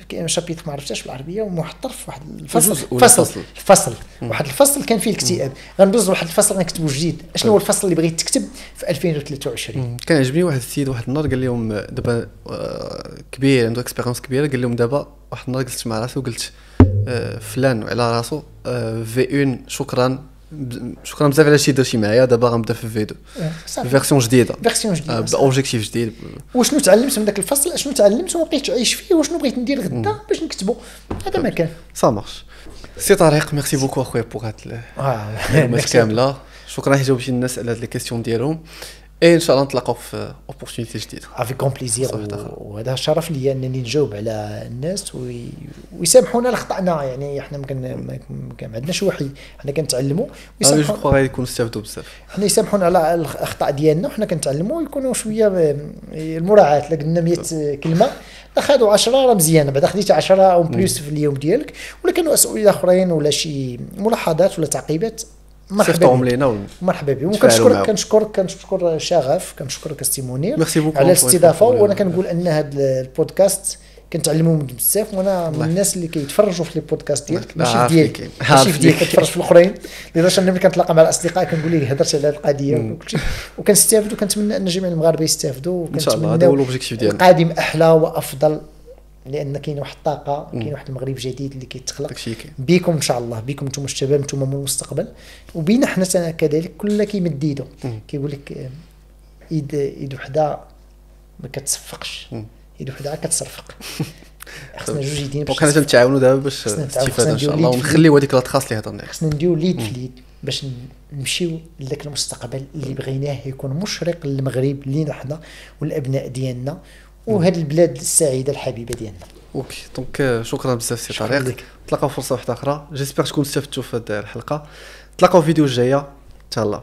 كاين chapitre ما عرفتهاش بالعربية وواحد الطرف واحد الفصل. فصل فصل؟ الفصل واحد الفصل كان فيه الاكتئاب. غندوز لواحد الفصل غنكتبو جديد. أشنو هو الفصل اللي بغيت تكتب في 2023 كان عجبني واحد السيد واحد النهار قال لهم دابا آه، كبير عنده expérience كبيرة قال لهم دابا واحد النهار جلست مع راسي وقلت آه، فلان على راسو في اون شكرا. شكرا بزاف على شي درتي معايا. دابا غنبدا في في 2 آه، version جديدة. version جديدة صافي. ب objectif جديد. وشنو تعلمت من ذاك الفصل؟ اشنو تعلمت وما بقيتش عايش فيه؟ وشنو بغيت ندير غدا باش نكتبو؟ هذا ما كان. ça marche سي طارق merci beaucoup اخويا pour هاد آه، المعلومات. كامله شكرا حيت جاوبتي الناس على هاد les questions ديالهم إن شاء الله نتلاقاو في opportunité جديدة. avec grand plaisir. وهذا شرف لي إنني نجاوب على الناس وي... ويسامحونا الاخطاءنا يعني إحنا ما عندناش وحي. حنا كنتعلموا. ويسامحونا. غادي يكونوا استافدوا بزاف. حنا يسامحونا على الاخطاء ديالنا. وحنا كنتعلموا ويكونوا شوية المراعاة. الا قلنا 100 كلمة. خدوا 10 راه مزيان بعدا خديتي 10 en place في اليوم ديالك. ولا كانوا أسئلة أخرين ولا شي ملاحظات ولا تعقيبات. صيفطوهم. لينا مرحبا بكم نتفاعلوا وكنشكرك. كنشكرك كنشكر شغف كنشكرك أ سي منير على الاستضافة. وأنا كنقول أن هذا البودكاست كنتعلموا منه بزاف وأنا من الناس اللي كيتفرجوا في les podcasts ديالك ماشي في ديالك. ماشي في ديالك كتفرج في الأخرين. لذلك أنا ملي كنتلاقى مع الأصدقاء كنقول ليه هضرت على هذه القضية وكلشي وكنستافد وكنتمنى أن جميع المغاربة يستافدوا إن شاء الله. هذا هو l'objectif ديالنا. القادم أحلى وأفضل. لأن كاين واحد الطاقة كاين واحد المغرب جديد اللي كيتخلق. بكم إن شاء الله بكم أنتم الشباب أنتم هم المستقبل. وبينا حنا كذلك كل كيمد مم. كيقول لك إيد إيد وحدة ما كتصفقش. إيد وحدة كتصرفق خصنا جوج يدين باش donc حنا تنتعاونوا دابا باش خصنا نتعاون، استفاده إن شاء الله. ونخليو هذيك la trace اللي هضرنا. عليها خصنا نديرو ليد في ليد باش نمشيو لذاك المستقبل اللي بغيناه يكون مشرق للمغرب لينا حنا والأبناء ديالنا. وهذه البلاد السعيدة الحبيبة ديالنا. OK donc شكرا بزاف سي طارق. لك. نتلاقاو فرصة واحدة أخرى. j'espère تكونوا استفدتوا في هذه الحلقة نتلاقاو في الفيديو الجاية. تهلا